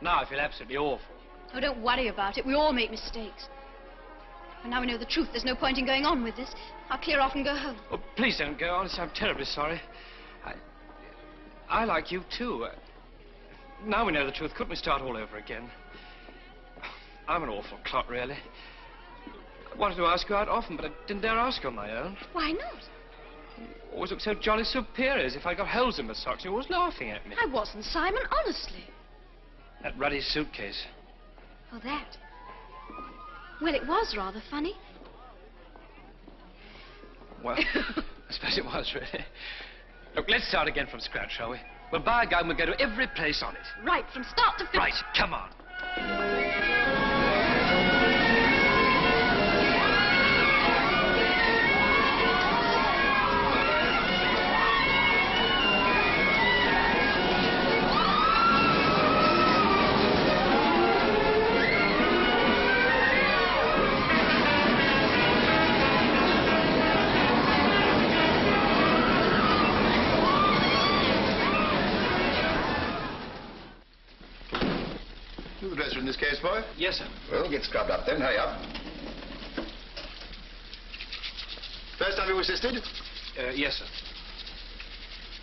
Now I feel absolutely awful. Oh, don't worry about it. We all make mistakes. And now we know the truth. There's no point in going on with this. I'll clear off and go home. Oh, please don't go. Honestly, I'm terribly sorry. I, I like you too. Uh, now we know the truth. Couldn't we start all over again? I'm an awful clot, really. I wanted to ask you out often, but I didn't dare ask on my own. Why not? You always look so jolly superior, as if I got holes in my socks. You're always laughing at me. I wasn't, Simon, honestly. That ruddy suitcase. Oh, that. Well, it was rather funny. Well, I suppose it was, really. Look, let's start again from scratch, shall we? We'll buy a gun, and we'll go to every place on it. Right, from start to finish. Right, come on. Yes, sir. Well, get scrubbed up then. Hurry up. First time you assisted? Uh, yes, sir.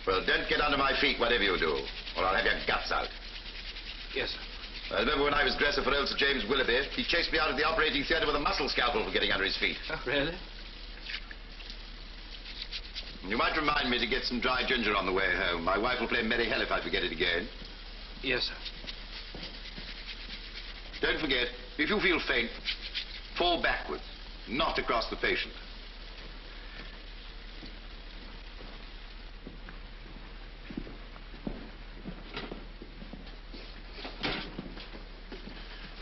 Well, don't get under my feet, whatever you do, or I'll have your guts out. Yes, sir. I remember when I was dresser for old Sir James Willoughby, he chased me out of the operating theatre with a muscle scalpel for getting under his feet. Oh, really? You might remind me to get some dry ginger on the way home. My wife will play Merry Hell if I forget it again. Yes, sir. Don't forget, if you feel faint, fall backwards, not across the patient.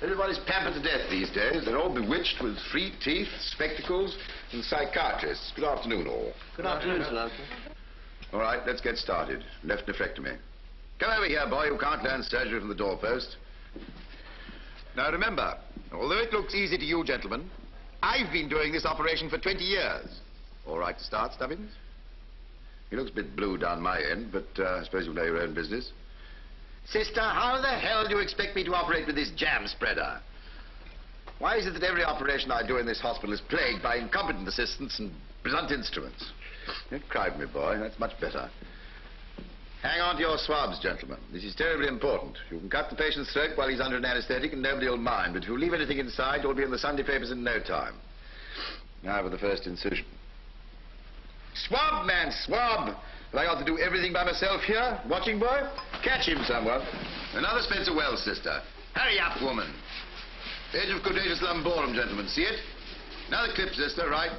Everybody's pampered to death these days. They're all bewitched with free teeth, spectacles, and psychiatrists. Good afternoon, all. Good afternoon, Sir Lance. All right, let's get started. Left nephrectomy. Come over here, boy, You can't learn surgery from the doorpost. Now remember, although it looks easy to you gentlemen, I've been doing this operation for 20 years. All right to start, Stubbins? He looks a bit blue down my end, but uh, I suppose you'll know your own business. Sister, how the hell do you expect me to operate with this jam spreader? Why is it that every operation I do in this hospital is plagued by incompetent assistants and blunt instruments? Don't cry me, boy. That's much better. Hang on to your swabs, gentlemen. This is terribly important. You can cut the patient's throat while he's under an anesthetic and nobody will mind. But if you leave anything inside, you'll be in the Sunday papers in no time. Now for the first incision. Swab, man, swab! Have I got to do everything by myself here? Watching boy? Catch him, someone. Another Spencer Wells, sister. Hurry up, woman. Edge of quadratus lumborum, gentlemen. See it? Another clip, sister, right?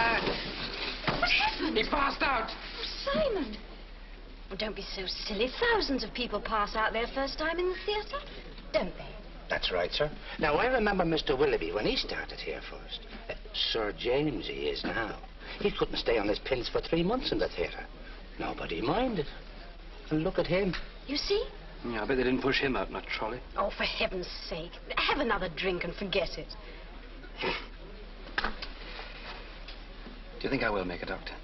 What happened? He passed out. Oh, Simon. Well, don't be so silly. Thousands of people pass out their first time in the theatre, don't they? That's right, sir. Now, I remember Mr. Willoughby when he started here first. Uh, Sir James he is now. He couldn't stay on his pins for three months in the theatre. Nobody minded. And look at him. You see? Yeah, I bet they didn't push him out in a trolley. Oh, for heaven's sake. Have another drink and forget it. Do you think I will make a doctor?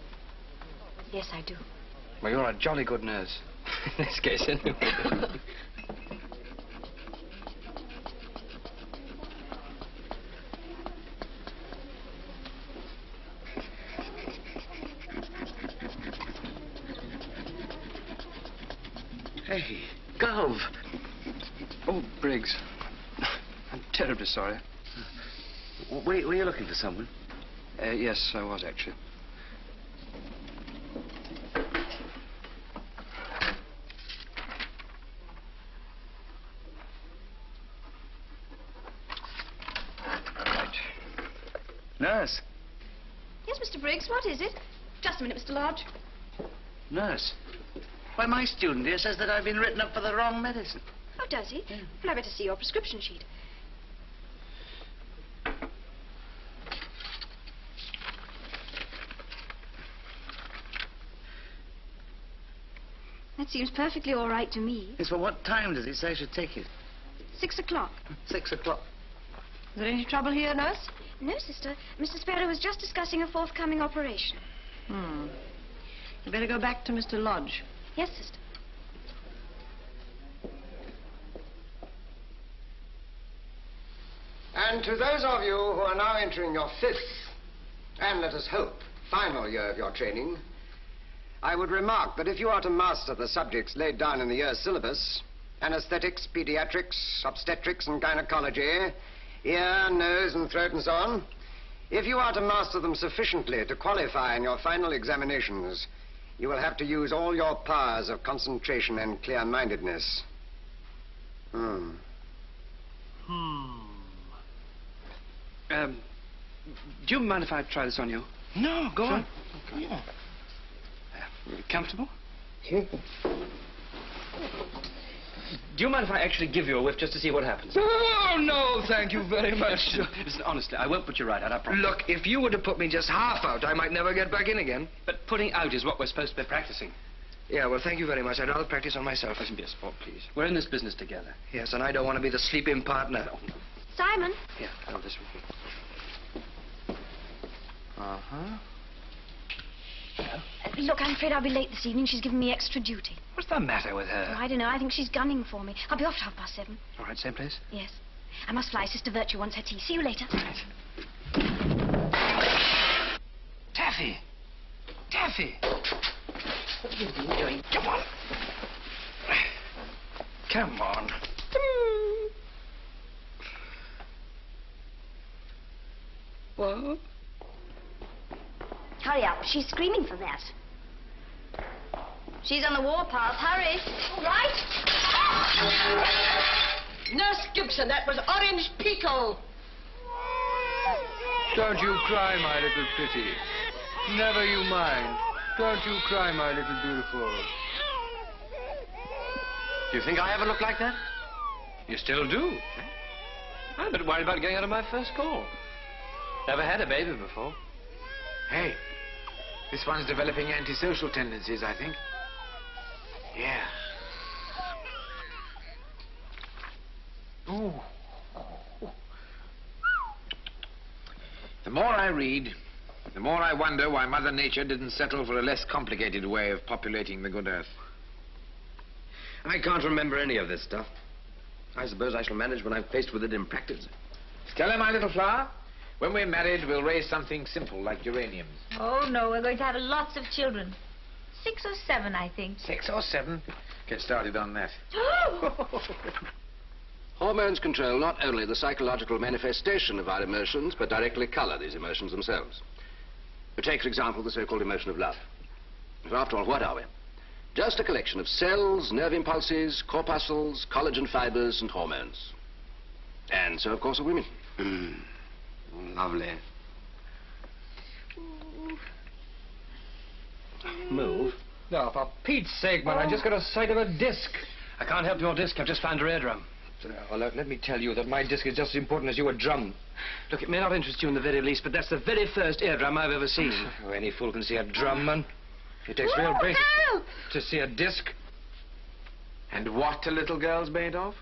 Yes, I do. Well, you're a jolly good nurse. in this case, anyway. Hey, Gov. Oh, Briggs. I'm terribly sorry. Were, were you looking for someone? Uh, yes, I was actually. Right. Nurse. Yes, Mr. Briggs, what is it? Just a minute, Mr. Lodge. Nurse. Why, my student here says that I've been written up for the wrong medicine. Oh, does he? Well, I better see your prescription sheet. That seems perfectly all right to me. Yes, well, what time does he say I should take it? Six o'clock. Six o'clock. Is there any trouble here, nurse? No, sister. Mr. Sparrow was just discussing a forthcoming operation. Hmm. You better go back to Mr. Lodge. Yes, sister. And to those of you who are now entering your fifth, and let us hope, final year of your training, I would remark that if you are to master the subjects laid down in the year's syllabus, anesthetics, pediatrics, obstetrics, and gynecology, ear, nose, and throat, and so on, if you are to master them sufficiently to qualify in your final examinations, you will have to use all your powers of concentration and clear-mindedness. Hmm. Hmm. Um, do you mind if I try this on you? No, go Sure. on. Yeah. Comfortable? Do you mind if I actually give you a whiff just to see what happens? Oh, no, thank you very much. Listen, honestly, I won't put you right out, I promise. Look, if you were to put me just half out, I might never get back in again. But putting out is what we're supposed to be practicing. Yeah, well, thank you very much. I'd rather practice on myself. Listen, be a sport, please. We're in this business together. Yes, and I don't want to be the sleeping partner. Simon. Yeah, oh, this one. Uh-huh. Uh, Look, I'm afraid I'll be late this evening. She's given me extra duty. What's the matter with her? Oh, I don't know. I think she's gunning for me. I'll be off at half past seven. All right, same place? Yes. I must fly. Sister Virtue wants her tea. See you later. Taffy! Taffy! What have you been doing? Come on. Come on. What? Hurry up. She's screaming for that. She's on the warpath. Hurry. All right. Nurse Gibson, that was orange pekoe. Don't you cry, my little pretty. Never you mind. Don't you cry, my little beautiful. Do you think I ever look like that? You still do. I'm a bit worried about getting out of my first call. Never had a baby before. Hey, this one's developing antisocial tendencies, I think. Yeah. Ooh. The more I read, the more I wonder why Mother Nature didn't settle for a less complicated way of populating the good earth. I can't remember any of this stuff. I suppose I shall manage when I'm faced with it in practice. Stella, my little flower, when we're married, we'll raise something simple like uranium. Oh, no, we're going to have lots of children. Six or seven, I think. Six or seven? Get started on that. Hormones control not only the psychological manifestation of our emotions, but directly color these emotions themselves. Take, for example, the so-called emotion of love. For after all, what are we? Just a collection of cells, nerve impulses, corpuscles, collagen fibers, and hormones. And so, of course, are women. Lovely. Move? No, for Pete's sake, man, I just got a sight of a disc. I can't help your disc. I've just found her eardrum. So now, well, let, let me tell you that my disc is just as important as your drum. Look, it may not interest you in the very least, but that's the very first eardrum I've ever seen. Oh, any fool can see a drum, man. It takes real brains to see a disc. And what a little girl's made of?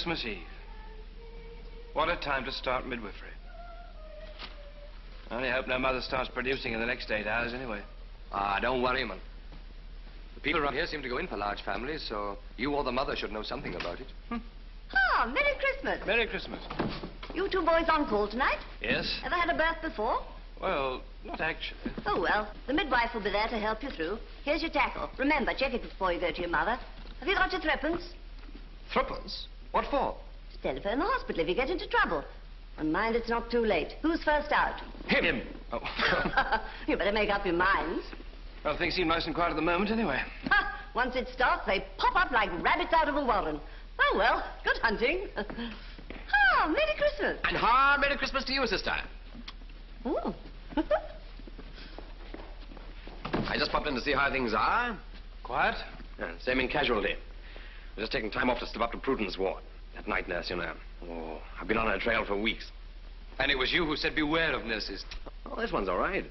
Christmas Eve. What a time to start midwifery. I only hope no mother starts producing in the next eight hours anyway. Ah, don't worry, man. The people around here seem to go in for large families, so you or the mother should know something about it. Oh, Merry Christmas. Merry Christmas. You two boys on call tonight? Yes? Ever had a birth before? Well, not actually. Oh, well, the midwife will be there to help you through. Here's your tackle. Remember, check it before you go to your mother. Have you got your threepence? Threepence? What for? To Telephone the hospital if you get into trouble. And mind it's not too late. Who's first out? Him. Oh. you better make up your minds. well, things seem nice and quiet at the moment, anyway. Ha! Once it starts, they pop up like rabbits out of a warren. Oh, well, good hunting. ah, Merry Christmas. And ha, Merry Christmas to you, sister. Oh. I just popped in to see how things are. Quiet? Yeah, same in casualty. We're just taking time off to step up to Prudence Ward. That night nurse, you know. Oh, I've been on her trail for weeks. And it was you who said beware of nurses. Oh, this one's all right.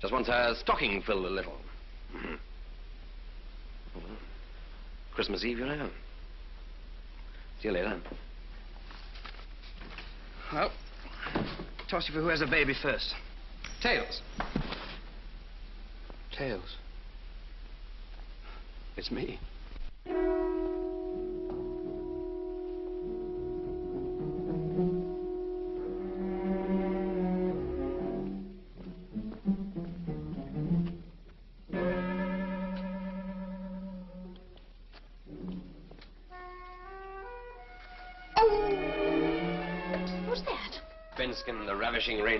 Just wants her stocking filled a little. Mhm. Oh, Christmas Eve, you know. See you later. Well, toss you for who has a baby first. Tails. Tails. It's me.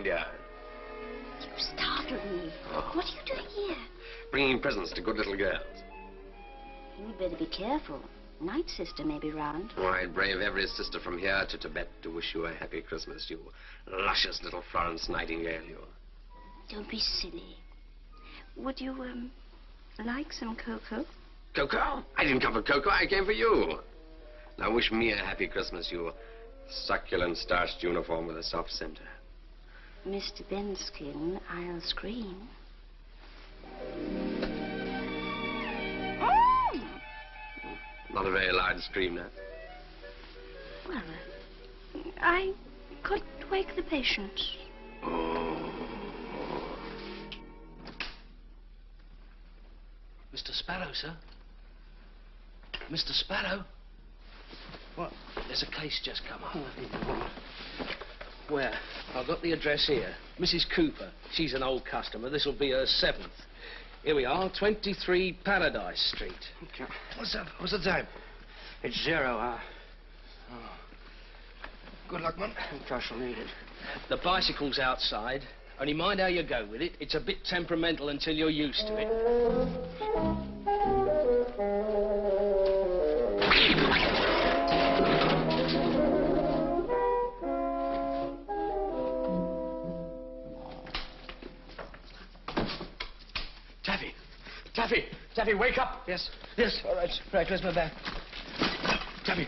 Reindeer. You startled me. What are you doing here? Bringing presents to good little girls. You'd better be careful. Night sister may be round. Oh, I'd brave every sister from here to Tibet to wish you a happy Christmas, you luscious little Florence Nightingale, you. Don't be silly. Would you, um, like some cocoa? Cocoa? I didn't come for cocoa, I came for you. Now wish me a happy Christmas, you succulent starched uniform with a soft center. Mr. Benskin, I'll scream. Not a very loud scream now. Well, uh, I could wake the patients. Mr. Sparrow, sir. Mr. Sparrow. What? There's a case just come up. Where? I've got the address here. Mrs. Cooper. She's an old customer. This'll be her seventh. Here we are, 23 Paradise Street. What's up? What's the time? It's zero hour. Oh. Good luck, man. I shall need it. The bicycle's outside. Only mind how you go with it. It's a bit temperamental until you're used to it. Taffy! Taffy, wake up! Yes. Yes. All right. Right. Where's my bag? Taffy!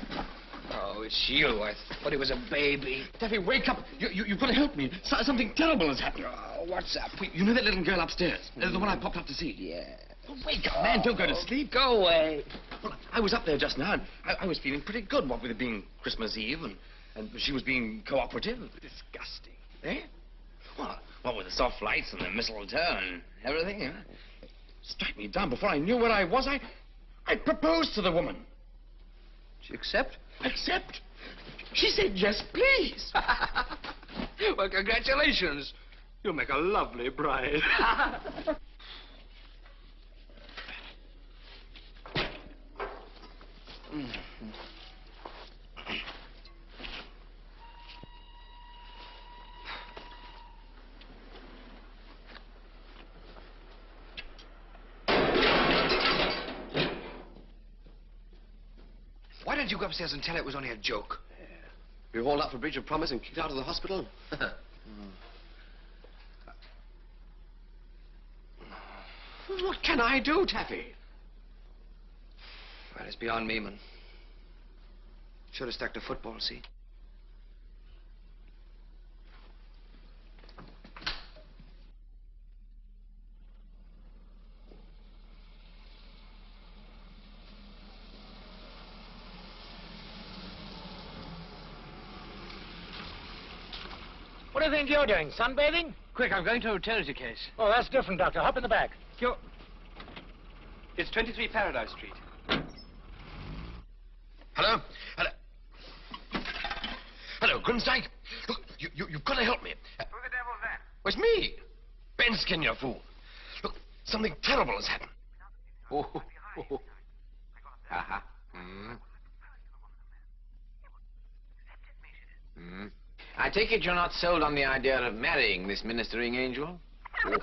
Oh, it's you. I thought it was a baby. Taffy, wake up! You, you, you've got to help me. So, something terrible has happened. Oh, what's up? You know that little girl upstairs? Uh, The one I popped up to see? Yeah. Oh, wake up, man. Don't go to sleep. Go away. Well, I was up there just now, and I, I was feeling pretty good, what with it being Christmas Eve, and, and she was being cooperative. Disgusting. Eh? What? What with the soft lights and the mistletoe and everything, huh? Strike me down before I knew where I was. I, I proposed to the woman. She accept? Accept? She said, yes, please. well, congratulations. You'll make a lovely bride. Why hmm. Didn't you go upstairs and tell her it was only a joke? We were hauled up for breach of promise and kicked out of the hospital. What can I do, Taffy? well, it's beyond me, man. Should have stuck to football, see? You think you're doing? Sunbathing? Quick, I'm going to a utility case. Oh, that's different, Doctor. Hop in the back. You're... It's 23 Paradise Street. Hello? Hello? Hello, Grimsdyke, look, you, you, you've got to help me. Who the devil's that? Well, it's me. Benskin, you fool. Look, something terrible has happened. Oh, oh, oh, oh. Uh-huh. Mm. Mm. I take it you're not sold on the idea of marrying this ministering angel? Oh.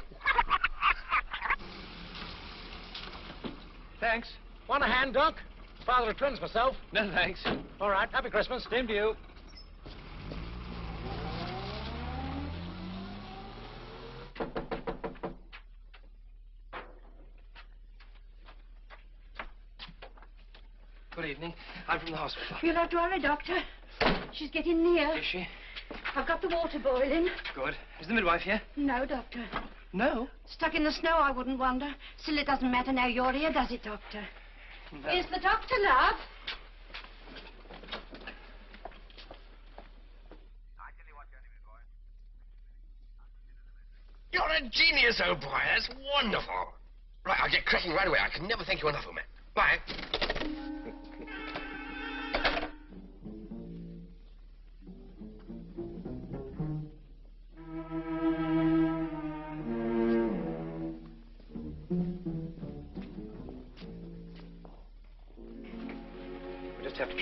Thanks. Want a hand, Doc? Father of twins myself. No, thanks. All right. Happy Christmas. Same to you. Good evening. I'm from the hospital. You'll have to hurry, Doctor. She's getting near. Is she? I've got the water boiling. Good. Is the midwife here? No, Doctor. No. Stuck in the snow, I wouldn't wonder. Still, it doesn't matter now you're here, does it, Doctor? Is the doctor, love? You're a genius, old boy. That's wonderful. Right, I'll get cracking right away. I can never thank you enough, old man. Bye.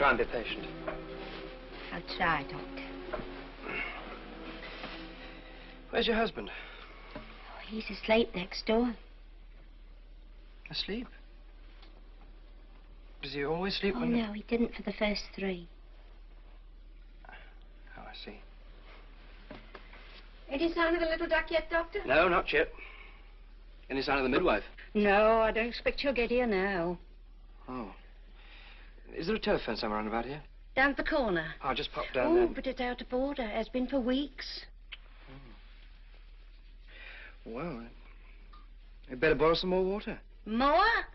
Try and be patient. I'll try, Doctor. Where's your husband? Oh, he's asleep next door. Asleep? Does he always sleep Oh, when... no, he didn't for the first three. Oh, I see. Any sign of the little duck yet, Doctor? No, not yet. Any sign of the midwife? No, I don't expect she'll get here now. Oh. Is there a telephone somewhere around about here? Down at the corner. I'll just pop down oh, there. but it's out of order. It has been for weeks. Hmm. Well, I'd better borrow some more water. More?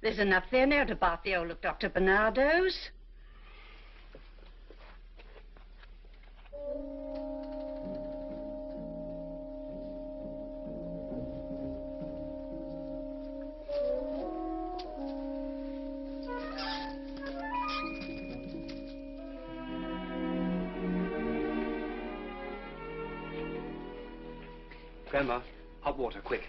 There's enough there now to bath the old of Dr. Barnardo's. Grandma, hot water, quick.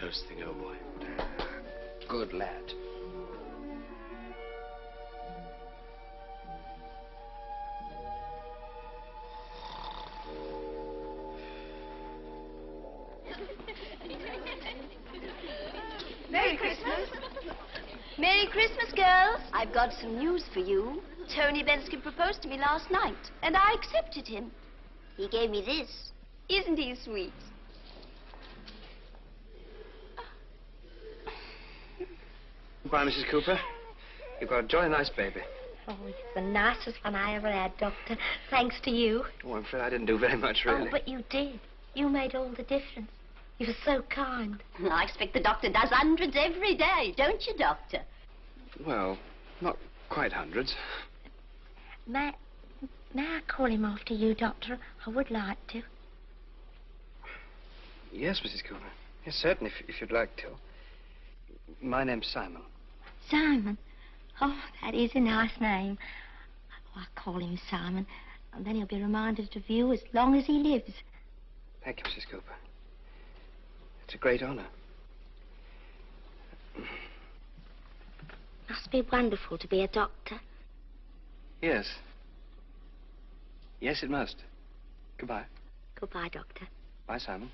Close thing, old oh boy. Good lad. Merry Christmas. Merry Christmas, girls. I've got some news for you. Tony Benskin proposed to me last night, and I accepted him. He gave me this. Isn't he sweet? Goodbye, Mrs. Cooper. You've got a jolly nice baby. Oh, it's the nicest one I ever had, Doctor. Thanks to you. Oh, I'm afraid I didn't do very much, really. Oh, but you did. You made all the difference. You were so kind. I expect the doctor does hundreds every day, don't you, Doctor? Well, not quite hundreds. May, may I call him after you, Doctor? I would like to. Yes, Mrs. Cooper. Yes, certainly, if, if you'd like to. My name's Simon. Simon. Oh, that is a nice name. Oh, I'll call him Simon, and then he'll be reminded of you as long as he lives. Thank you, Mrs. Cooper. It's a great honor. Must be wonderful to be a doctor. Yes. Yes, it must. Goodbye. Goodbye, Doctor. Bye, Simon.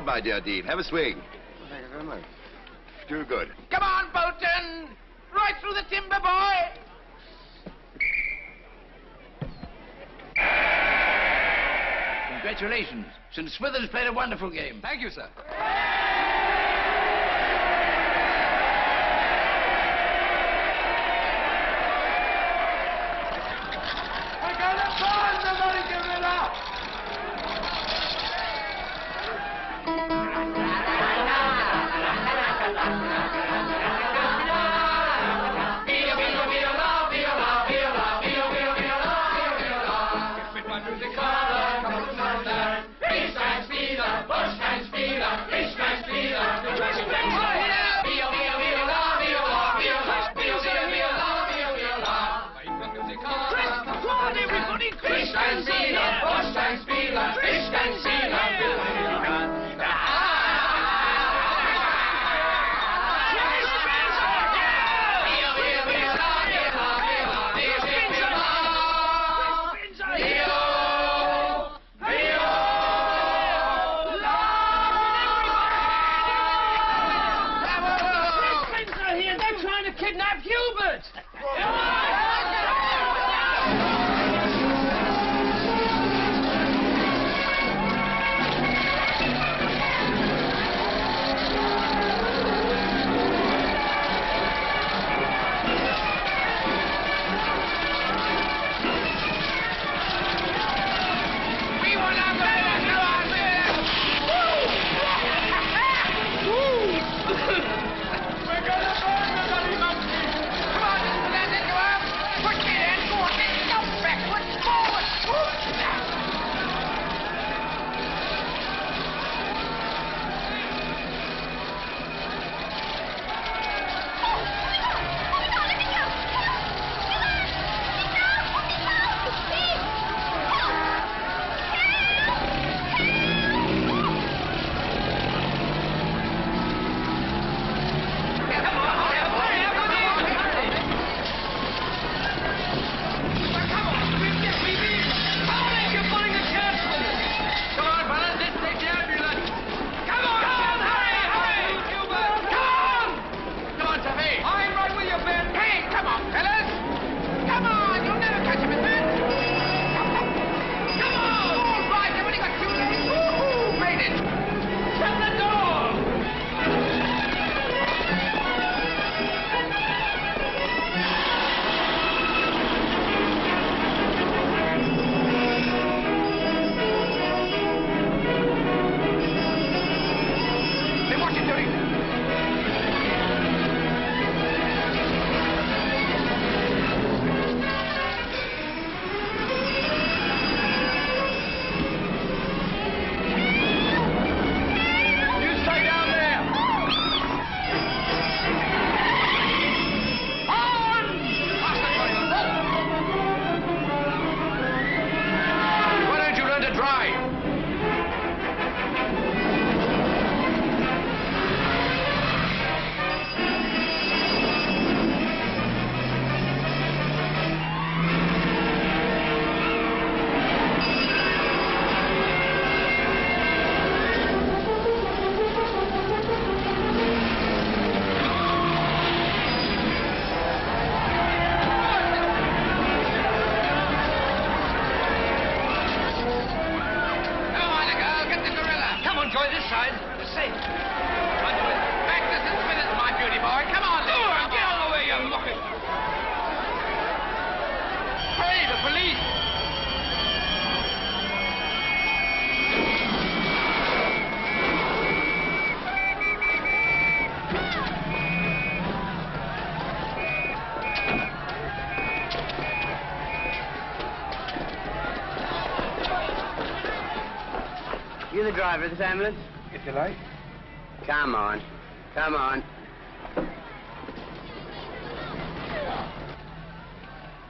We scored, my dear Dean. Have a swing. Thank you very much. Do good. Come on, Bolton. Right through the timber, boy. Congratulations. St. Swithin's played a wonderful game. Thank you, sir. Driver of this ambulance? If you like. Come on. Come on.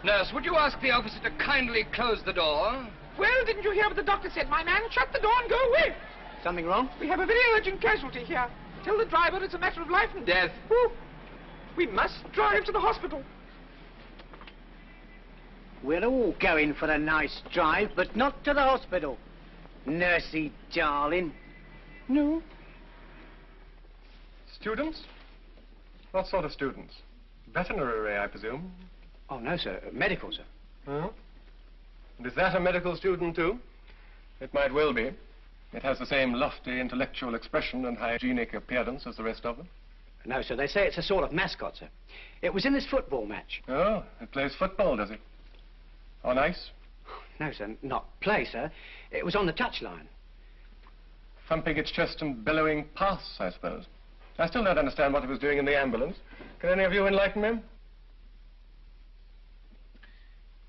Nurse, would you ask the officer to kindly close the door? Well, didn't you hear what the doctor said, my man? Shut the door and go away. Something wrong? We have a very urgent casualty here. Tell the driver it's a matter of life and death. Whew. We must drive to the hospital. We're all going for a nice drive, but not to the hospital. Nursey, darling. No. Students? What sort of students? Veterinary, I presume. Oh, no, sir. Medical, sir. Oh? And is that a medical student, too? It might well be. It has the same lofty intellectual expression and hygienic appearance as the rest of them. No, sir. They say it's a sort of mascot, sir. It was in this football match. Oh, it plays football, does it? On ice? No, sir. Not play, sir. It was on the touchline. Thumping its chest and bellowing pass, I suppose. I still don't understand what it was doing in the ambulance. Can any of you enlighten me?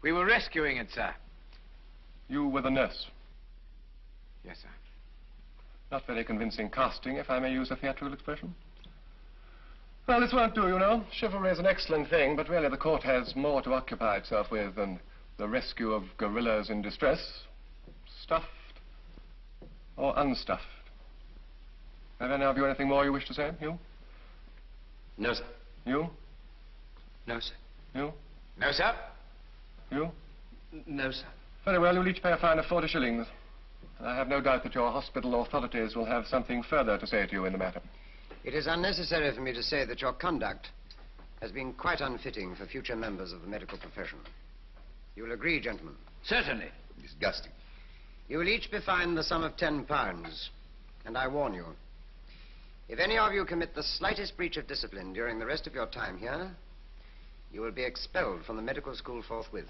We were rescuing it, sir. You were the nurse. Yes, sir. Not very convincing casting, if I may use a theatrical expression. Well, this won't do, you know. Chivalry is an excellent thing, but really the court has more to occupy itself with than the rescue of gorillas in distress. Stuffed or unstuffed. Have any of you anything more you wish to say? You? No, sir. You? No, sir. You? No, sir. You? No, sir. Very well, you'll each pay a fine of 40 shillings. I have no doubt that your hospital authorities will have something further to say to you in the matter. It is unnecessary for me to say that your conduct has been quite unfitting for future members of the medical profession. You will agree, gentlemen? Certainly. Disgusting. You will each be fined the sum of ten pounds. And I warn you, if any of you commit the slightest breach of discipline during the rest of your time here, you will be expelled from the medical school forthwith.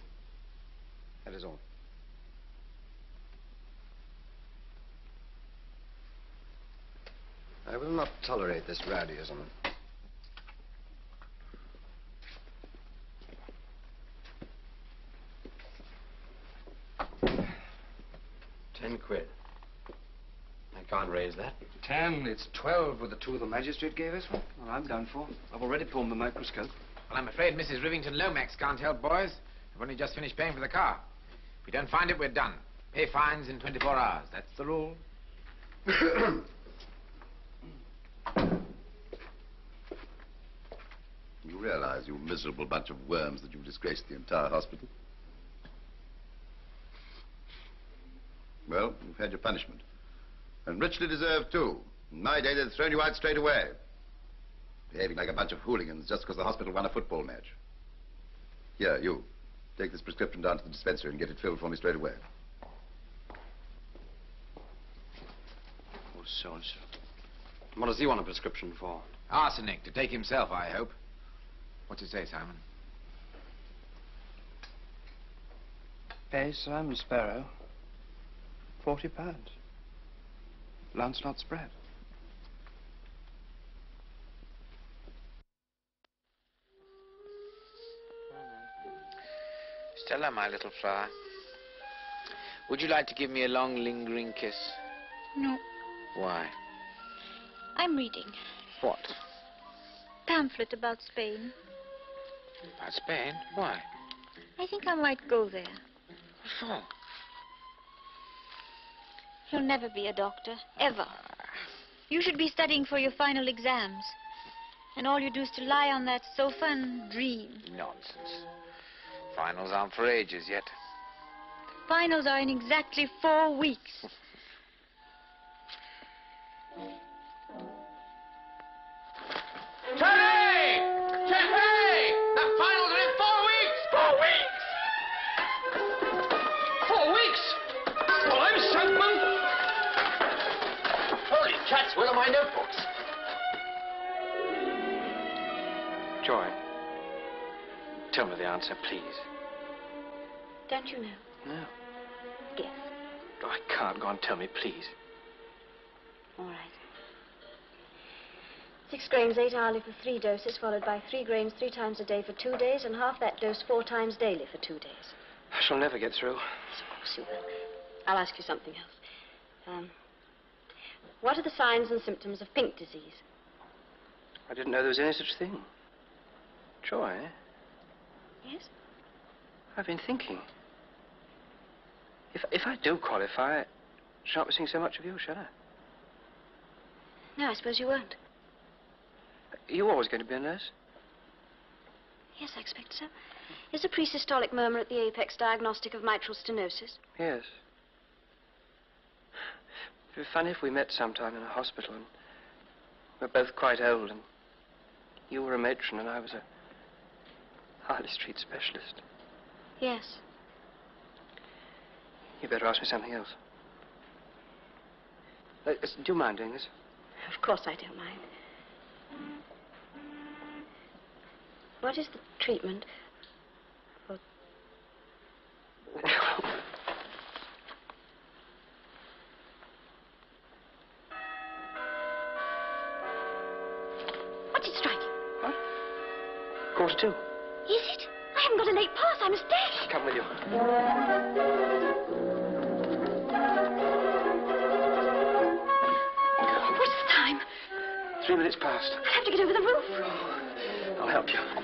That is all. I will not tolerate this rowdyism. Ten quid. I can't raise that. Ten, it's twelve with the two the magistrate gave us. Well, I'm done for. I've already pulled the microscope. Well, I'm afraid Mrs. Rivington Lomax can't help, boys. We've only just finished paying for the car. If we don't find it, we're done. Pay fines in 24 hours. That's the rule. You realize, you miserable bunch of worms, that you've disgraced the entire hospital? Well, you've had your punishment. And richly deserved, too. In my day, they'd have thrown you out straight away. Behaving like a bunch of hooligans just because the hospital won a football match. Here, you. Take this prescription down to the dispensary and get it filled for me straight away. Oh, so-and-so. What does he want a prescription for? Arsenic, to take himself, I hope. What's it say, Simon? Pay Simon Sparrow. Forty pounds. Lancelot Spratt. Stella, my little flower. Would you like to give me a long, lingering kiss? No, Why? I'm reading. What? Pamphlet about Spain. About Spain? Why? I think I might go there. What for? You'll never be a doctor, ever. You should be studying for your final exams. And all you do is to lie on that sofa and dream. Nonsense. Finals aren't for ages yet. Finals are in exactly four weeks. Terry! Tell me the answer, please. Don't you know? No. Guess. Oh, I can't. Go on, tell me, please. All right. Six grains, eight hourly for three doses, followed by three grains three times a day for two days, and half that dose four times daily for two days. I shall never get through. Yes, of course you will. I'll ask you something else. Um, What are the signs and symptoms of pink disease? I didn't know there was any such thing. Joy, Yes? I've been thinking. If, if I do qualify, I shan't be seeing so much of you, shall I? No, I suppose you won't. Are you always going to be a nurse? Yes, I expect so. Is a presystolic murmur at the apex diagnostic of mitral stenosis? Yes. It'd be funny if we met sometime in a hospital and we're both quite old and you were a matron and I was a Harley Street specialist. Yes. You better ask me something else. Uh, do you mind doing this? Of course I don't mind. What is the treatment for... What's it striking? What? Quarter two. A. I dash. Come with you. What's the time? Three minutes past. I'll have to get over the roof. I'll help you.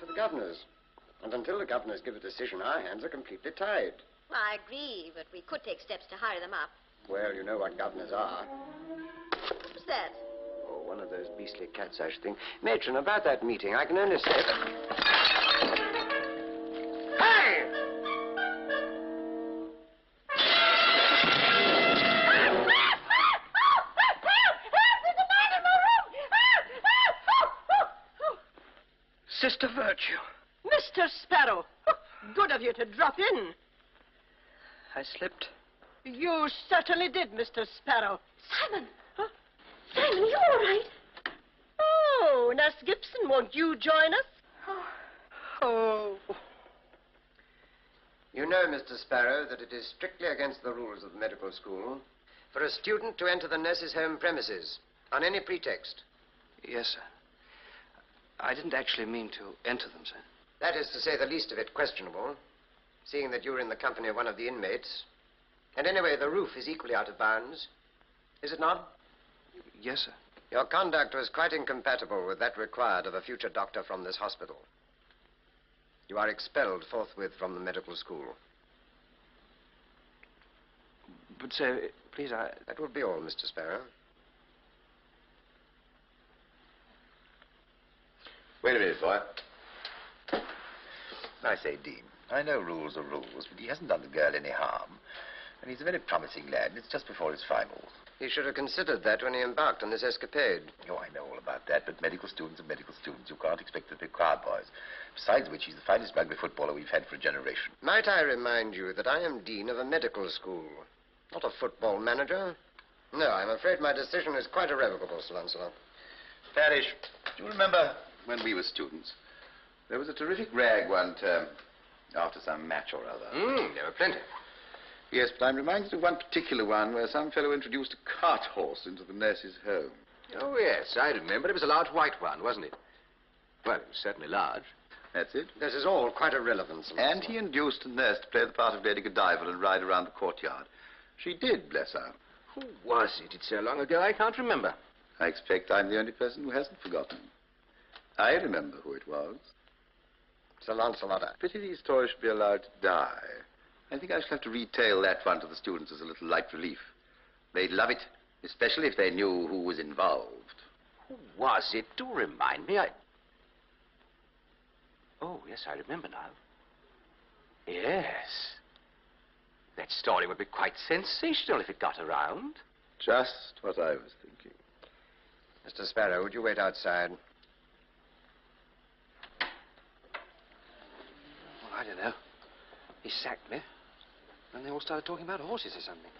Thing is a question for the governors. And until the governors give a decision, our hands are completely tied. Well, I agree, but we could take steps to hurry them up. Well, you know what governors are. What's that? Oh, one of those beastly cats, I should think. Matron, about that meeting, I can only say that... Sister Virtue. Mr. Sparrow, good of you to drop in. I slipped. You certainly did, Mr. Sparrow. Simon! Simon, you all right? Oh, Nurse Gibson, won't you join us? Oh. You know, Mr. Sparrow, that it is strictly against the rules of the medical school for a student to enter the nurse's home premises on any pretext. Yes, sir. I didn't actually mean to enter them, sir. That is to say the least of it questionable, seeing that you were in the company of one of the inmates. And anyway, the roof is equally out of bounds. Is it not? Yes, sir. Your conduct was quite incompatible with that required of a future doctor from this hospital. You are expelled forthwith from the medical school. But, sir, please, I... That will be all, Mr. Sparrow. Wait a minute, boy. I say, Dean, I know rules are rules, but he hasn't done the girl any harm. And he's a very promising lad, and it's just before his finals. He should have considered that when he embarked on this escapade. Oh, I know all about that, but medical students are medical students. You can't expect them to be choir boys. Besides which, he's the finest rugby footballer we've had for a generation. Might I remind you that I am dean of a medical school, not a football manager? No, I'm afraid my decision is quite irrevocable, Sir Lancelot. Parrish, do you remember when we were students? There was a terrific rag one term after some match or other. Hmm, there were plenty. Yes, but I'm reminded of one particular one where some fellow introduced a cart horse into the nurse's home. Oh, yes, I remember. It was a large white one, wasn't it? Well, it was certainly large. That's it. This is all quite irrelevant, And he induced a nurse to play the part of Lady Godiva and ride around the courtyard. She did, bless her. Who was it? It's so long ago I can't remember. I expect I'm the only person who hasn't forgotten. I remember who it was. Sir Lancelot. Pity these stories should be allowed to die. I think I shall have to retail that one to the students as a little light relief. They'd love it, especially if they knew who was involved. Who was it? Do remind me. I. Oh, yes, I remember now. Yes. That story would be quite sensational if it got around. Just what I was thinking. Mr. Sparrow, would you wait outside? Well, I don't know. He sacked me. And they all started talking about horses or something.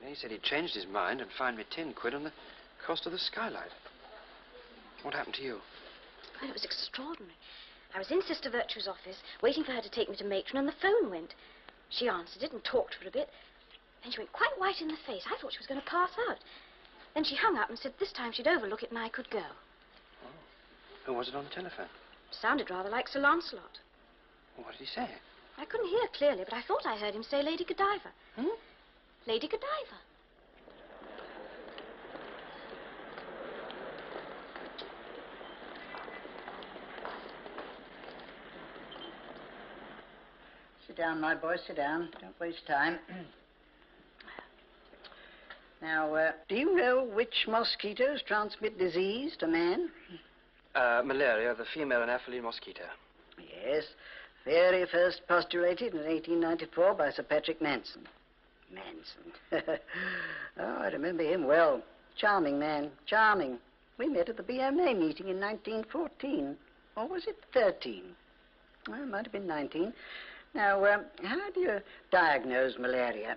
Then he said he'd changed his mind and fined me ten quid on the cost of the skylight. What happened to you? Well, it was extraordinary. I was in Sister Virtue's office, waiting for her to take me to matron, and the phone went. She answered it and talked for a bit. Then she went quite white in the face. I thought she was going to pass out. Then she hung up and said this time she'd overlook it and I could go. Oh. Who was it on the telephone? Sounded rather like Sir Lancelot. What did he say? I couldn't hear clearly, but I thought I heard him say Lady Godiva. Hmm? Lady Godiva. Sit down, my boy, sit down. Don't waste time. now, uh, do you know which mosquitoes transmit disease to man? Uh, malaria, the female anopheline mosquito. Yes. Very first postulated in 1894 by Sir Patrick Manson. Manson. oh, I remember him well. Charming man. Charming. We met at the BMA meeting in 1914. Or was it 13? Well, it might have been 19. Now, um, how do you diagnose malaria?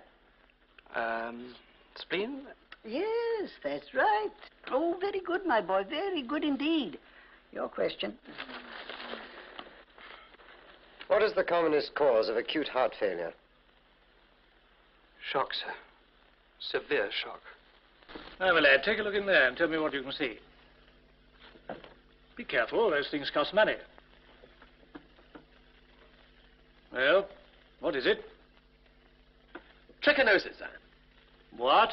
Um, spleen? Yes, that's right. Oh, very good, my boy. Very good indeed. Your question. What is the commonest cause of acute heart failure? Shock, sir. Severe shock. Now, my lad, take a look in there and tell me what you can see. Be careful, those things cost money. Well, what is it? Trichinosis, sir. What?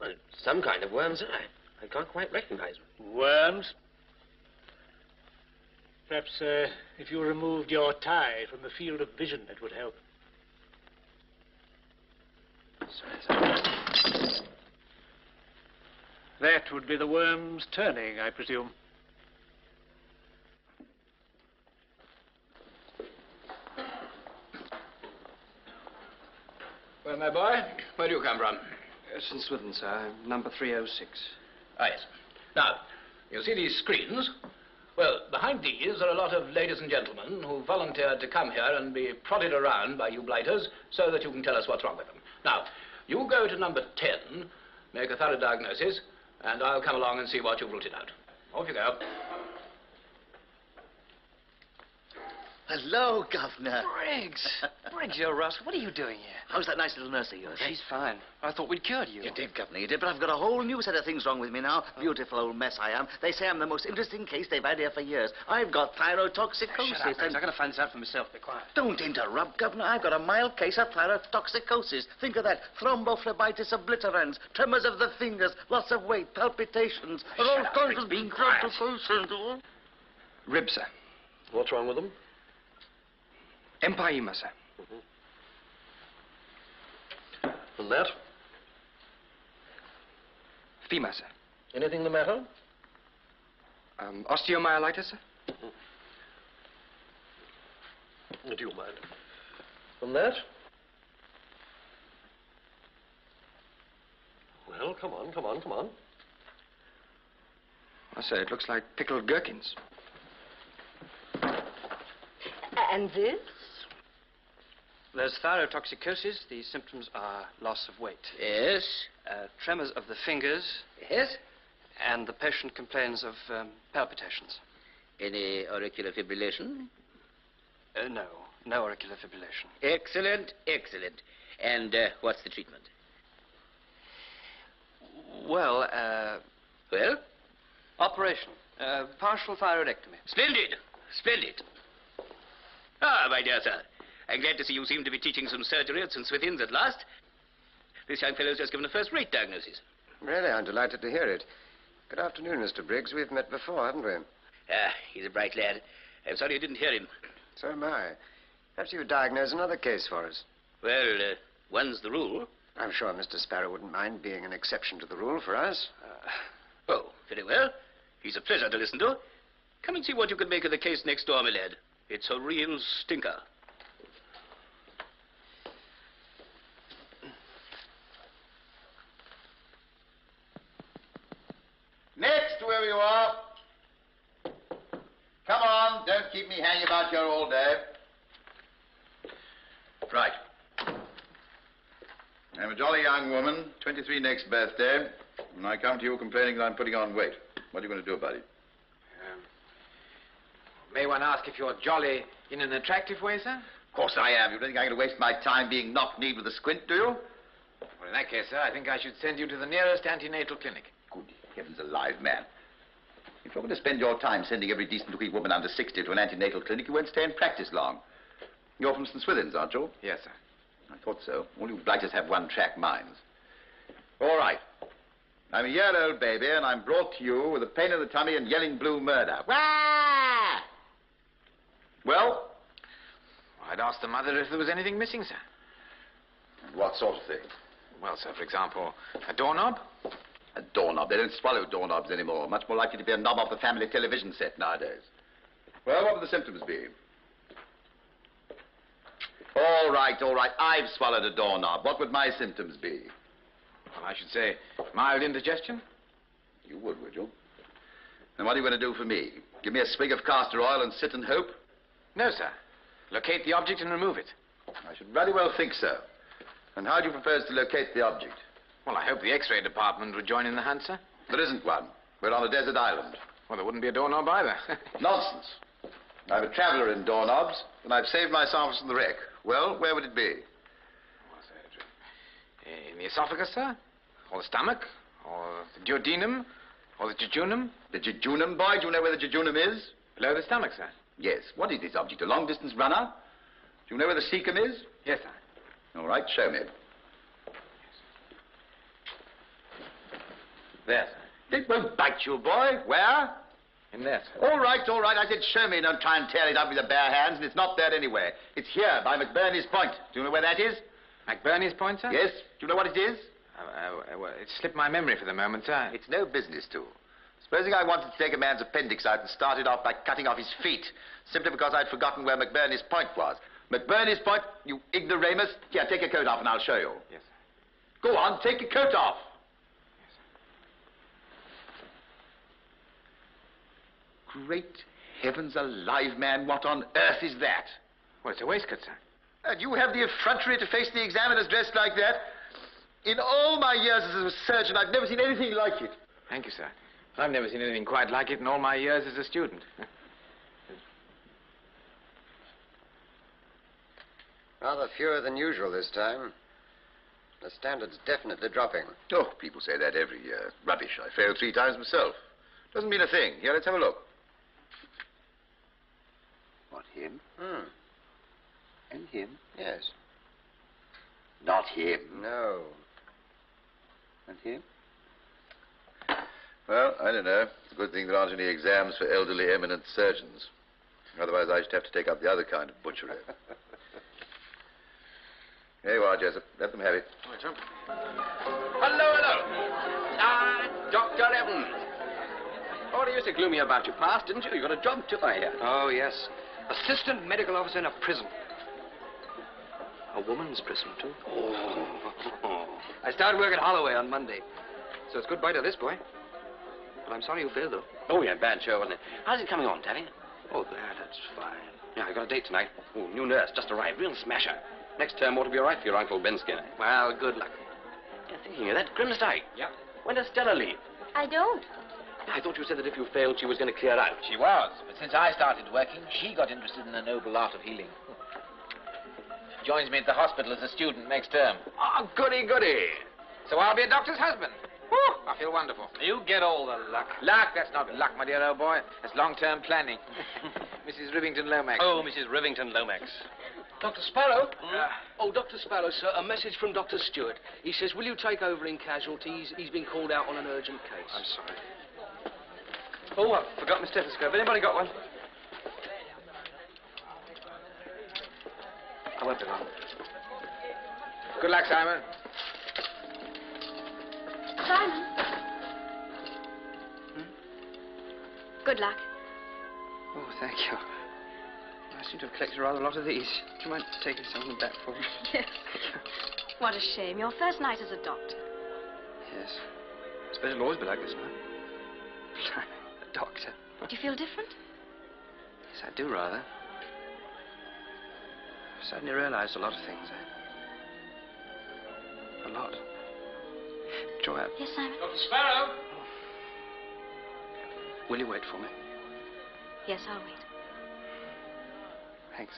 Well, some kind of worm, sir. I, I can't quite recognize them. Worms? Perhaps uh, if you removed your tie from the field of vision, it would help. That would be the worms turning, I presume. Well, my boy, where do you come from? Uh, St. Swithin, sir. Number 306. Ah, yes. Now, you see these screens? Well, behind these are a lot of ladies and gentlemen who volunteered to come here and be prodded around by you blighters so that you can tell us what's wrong with them. Now, you go to number 10, make a thorough diagnosis, and I'll come along and see what you've rooted out. Off you go. Hello, Governor. Briggs! Briggs, you rascal. What are you doing here? How's that nice little nurse of yours? eh? She's fine. I thought we'd cured you. You did, Governor, you did, but I've got a whole new set of things wrong with me now. Beautiful old mess I am. They say I'm the most interesting case they've had here for years. I've got thyrotoxicosis. Shut up, Briggs. and- I'm going to find this out for myself. Be quiet. Don't interrupt, Governor. I've got a mild case of thyrotoxicosis. Think of that. Thrombophlebitis obliterans, tremors of the fingers, loss of weight, palpitations. Shut all up, kinds Briggs, of be quiet. complications. Rib, sir. What's wrong with them? Empyema, sir. And that? Femur, sir. Anything the matter? Um, osteomyelitis, sir. Do you mind? And that? Well, come on, come on, come on. I say, it looks like pickled gherkins. And this? There's thyrotoxicosis. The symptoms are loss of weight. Yes? Uh, tremors of the fingers. Yes? And the patient complains of um, palpitations. Any auricular fibrillation? Uh, no, no auricular fibrillation. Excellent, excellent. And uh, what's the treatment? Well, uh... Well? Operation. Uh, partial thyroidectomy. Splendid, splendid. Ah, my dear sir, I'm glad to see you seem to be teaching some surgery at St. Swithin's at last. This young fellow's just given a first-rate diagnosis. Really, I'm delighted to hear it. Good afternoon, Mr. Briggs. We've met before, haven't we? Ah, he's a bright lad. I'm sorry you didn't hear him. So am I. Perhaps you would diagnose another case for us. Well, uh, one's the rule. I'm sure Mr. Sparrow wouldn't mind being an exception to the rule for us. Oh, very well. He's a pleasure to listen to. Come and see what you can make of the case next door, my lad. It's a real stinker. Whoever you are. Come on, don't keep me hanging about here all day. Right. I'm a jolly young woman, 23 next birthday, and I come to you complaining that I'm putting on weight. What are you going to do about it? Um, may one ask if you're jolly in an attractive way, sir? Of course I am. You don't think I'm going to waste my time being knock-kneed with a squint, do you? Well, in that case, sir, I think I should send you to the nearest antenatal clinic. Good heavens alive, man. If you're going to spend your time sending every decent-looking woman under 60 to an antenatal clinic, you won't stay in practice long. You're from St. Swithin's, aren't you? Yes, sir. I thought so. All you blighters have one-track minds. All right. I'm a year-old baby, and I'm brought to you with a pain in the tummy and yelling blue murder. Wah! Well? I'd asked the mother if there was anything missing, sir. And what sort of thing? Well, sir, for example, a doorknob? A doorknob. They don't swallow doorknobs anymore. Much more likely to be a knob off the family television set nowadays. Well, what would the symptoms be? All right, all right. I've swallowed a doorknob. What would my symptoms be? Well, I should say mild indigestion. You would, would you? Then what are you going to do for me? Give me a swig of castor oil and sit and hope? No, sir. Locate the object and remove it. I should very well think so. And how do you propose to locate the object? Well, I hope the X-ray department would join in the hunt, sir. There isn't one. We're on a desert island. Well, there wouldn't be a doorknob either. Nonsense. I'm a traveler in doorknobs, and I've saved my samples from the wreck. Well, where would it be? In the esophagus, sir? Or the stomach? Or the duodenum? Or the jejunum? The jejunum, boy? Do you know where the jejunum is? Below the stomach, sir. Yes. What is this object? A long-distance runner? Do you know where the cecum is? Yes, sir. All right, show me. There, sir. It won't bite you, boy. Where? In there, sir. All right, all right. I said show me. Don't try and tear it up with your bare hands, and it's not there anywhere. It's here, by McBurney's Point. Do you know where that is? McBurney's Point, sir? Yes. Do you know what it is? Uh, uh, well, it slipped my memory for the moment, sir. It's no business to. Supposing I wanted to take a man's appendix out and start it off by cutting off his feet, simply because I'd forgotten where McBurney's Point was. McBurney's Point, you ignoramus. Here, take your coat off and I'll show you. Yes, sir. Go on, take your coat off. Great heavens alive, man. What on earth is that? Well, it's a waistcoat, sir. Uh, and you have the effrontery to face the examiners dressed like that? In all my years as a surgeon, I've never seen anything like it. Thank you, sir. I've never seen anything quite like it in all my years as a student. Rather fewer than usual this time. The standard's definitely dropping. Oh, people say that every year. Rubbish. I failed three times myself. Doesn't mean a thing. Here, let's have a look. What, him? Hmm. And him? Yes. Not him. No. And him? Well, I don't know. It's a good thing there aren't any exams for elderly eminent surgeons. Otherwise, I should have to take up the other kind of butchery. Here you are, Jessup. Let them have it. Hello, hello. Ah, Dr. Evans. Oh, you used to gloomy about your past, didn't you? You got a job, too, I hear. Oh, yes. Assistant medical officer in a prison. A woman's prison, too. Oh. I started work at Holloway on Monday. So it's goodbye to this boy. But I'm sorry you failed, though. Oh, yeah, bad show, wasn't it? How's it coming on, Daddy? Oh, that, that's fine. Yeah, I got a date tonight. Oh, new nurse, just arrived. Real smasher. Next term ought to be all right for your Uncle Ben Skinner. Well, good luck. Yeah, thinking of that, Grimsdyke. Yeah? When does Stella leave? I don't. I thought you said that if you failed, she was going to clear out. She was, but since I started working, she got interested in the noble art of healing. Joins me at the hospital as a student next term. Oh, goody, goody. So I'll be a doctor's husband. Whew, I feel wonderful. You get all the luck. Luck? That's not luck, my dear old boy. That's long-term planning. Mrs. Rivington Lomax. Oh, Mrs. Rivington Lomax. Dr. Sparrow? Oh, Dr. Sparrow, sir, a message from Dr. Stewart. He says, will you take over in casualties? He's been called out on an urgent case. I'm sorry. Oh, I forgot my stethoscope. Anybody got one? I won't be long. Good luck, Simon. Simon. Hmm? Good luck. Oh, thank you. I seem to have collected rather a lot of these. Do you mind taking some of them back for me? Yes. What a shame. Your first night as a doctor. Yes. I suppose it'll always be like this, man. a doctor. Do you feel different? Yes, I do rather. I've suddenly realized a lot of things. eh? A lot. Joy, Yes, Simon? Dr. Sparrow! will you wait for me? Yes, I'll wait. Thanks.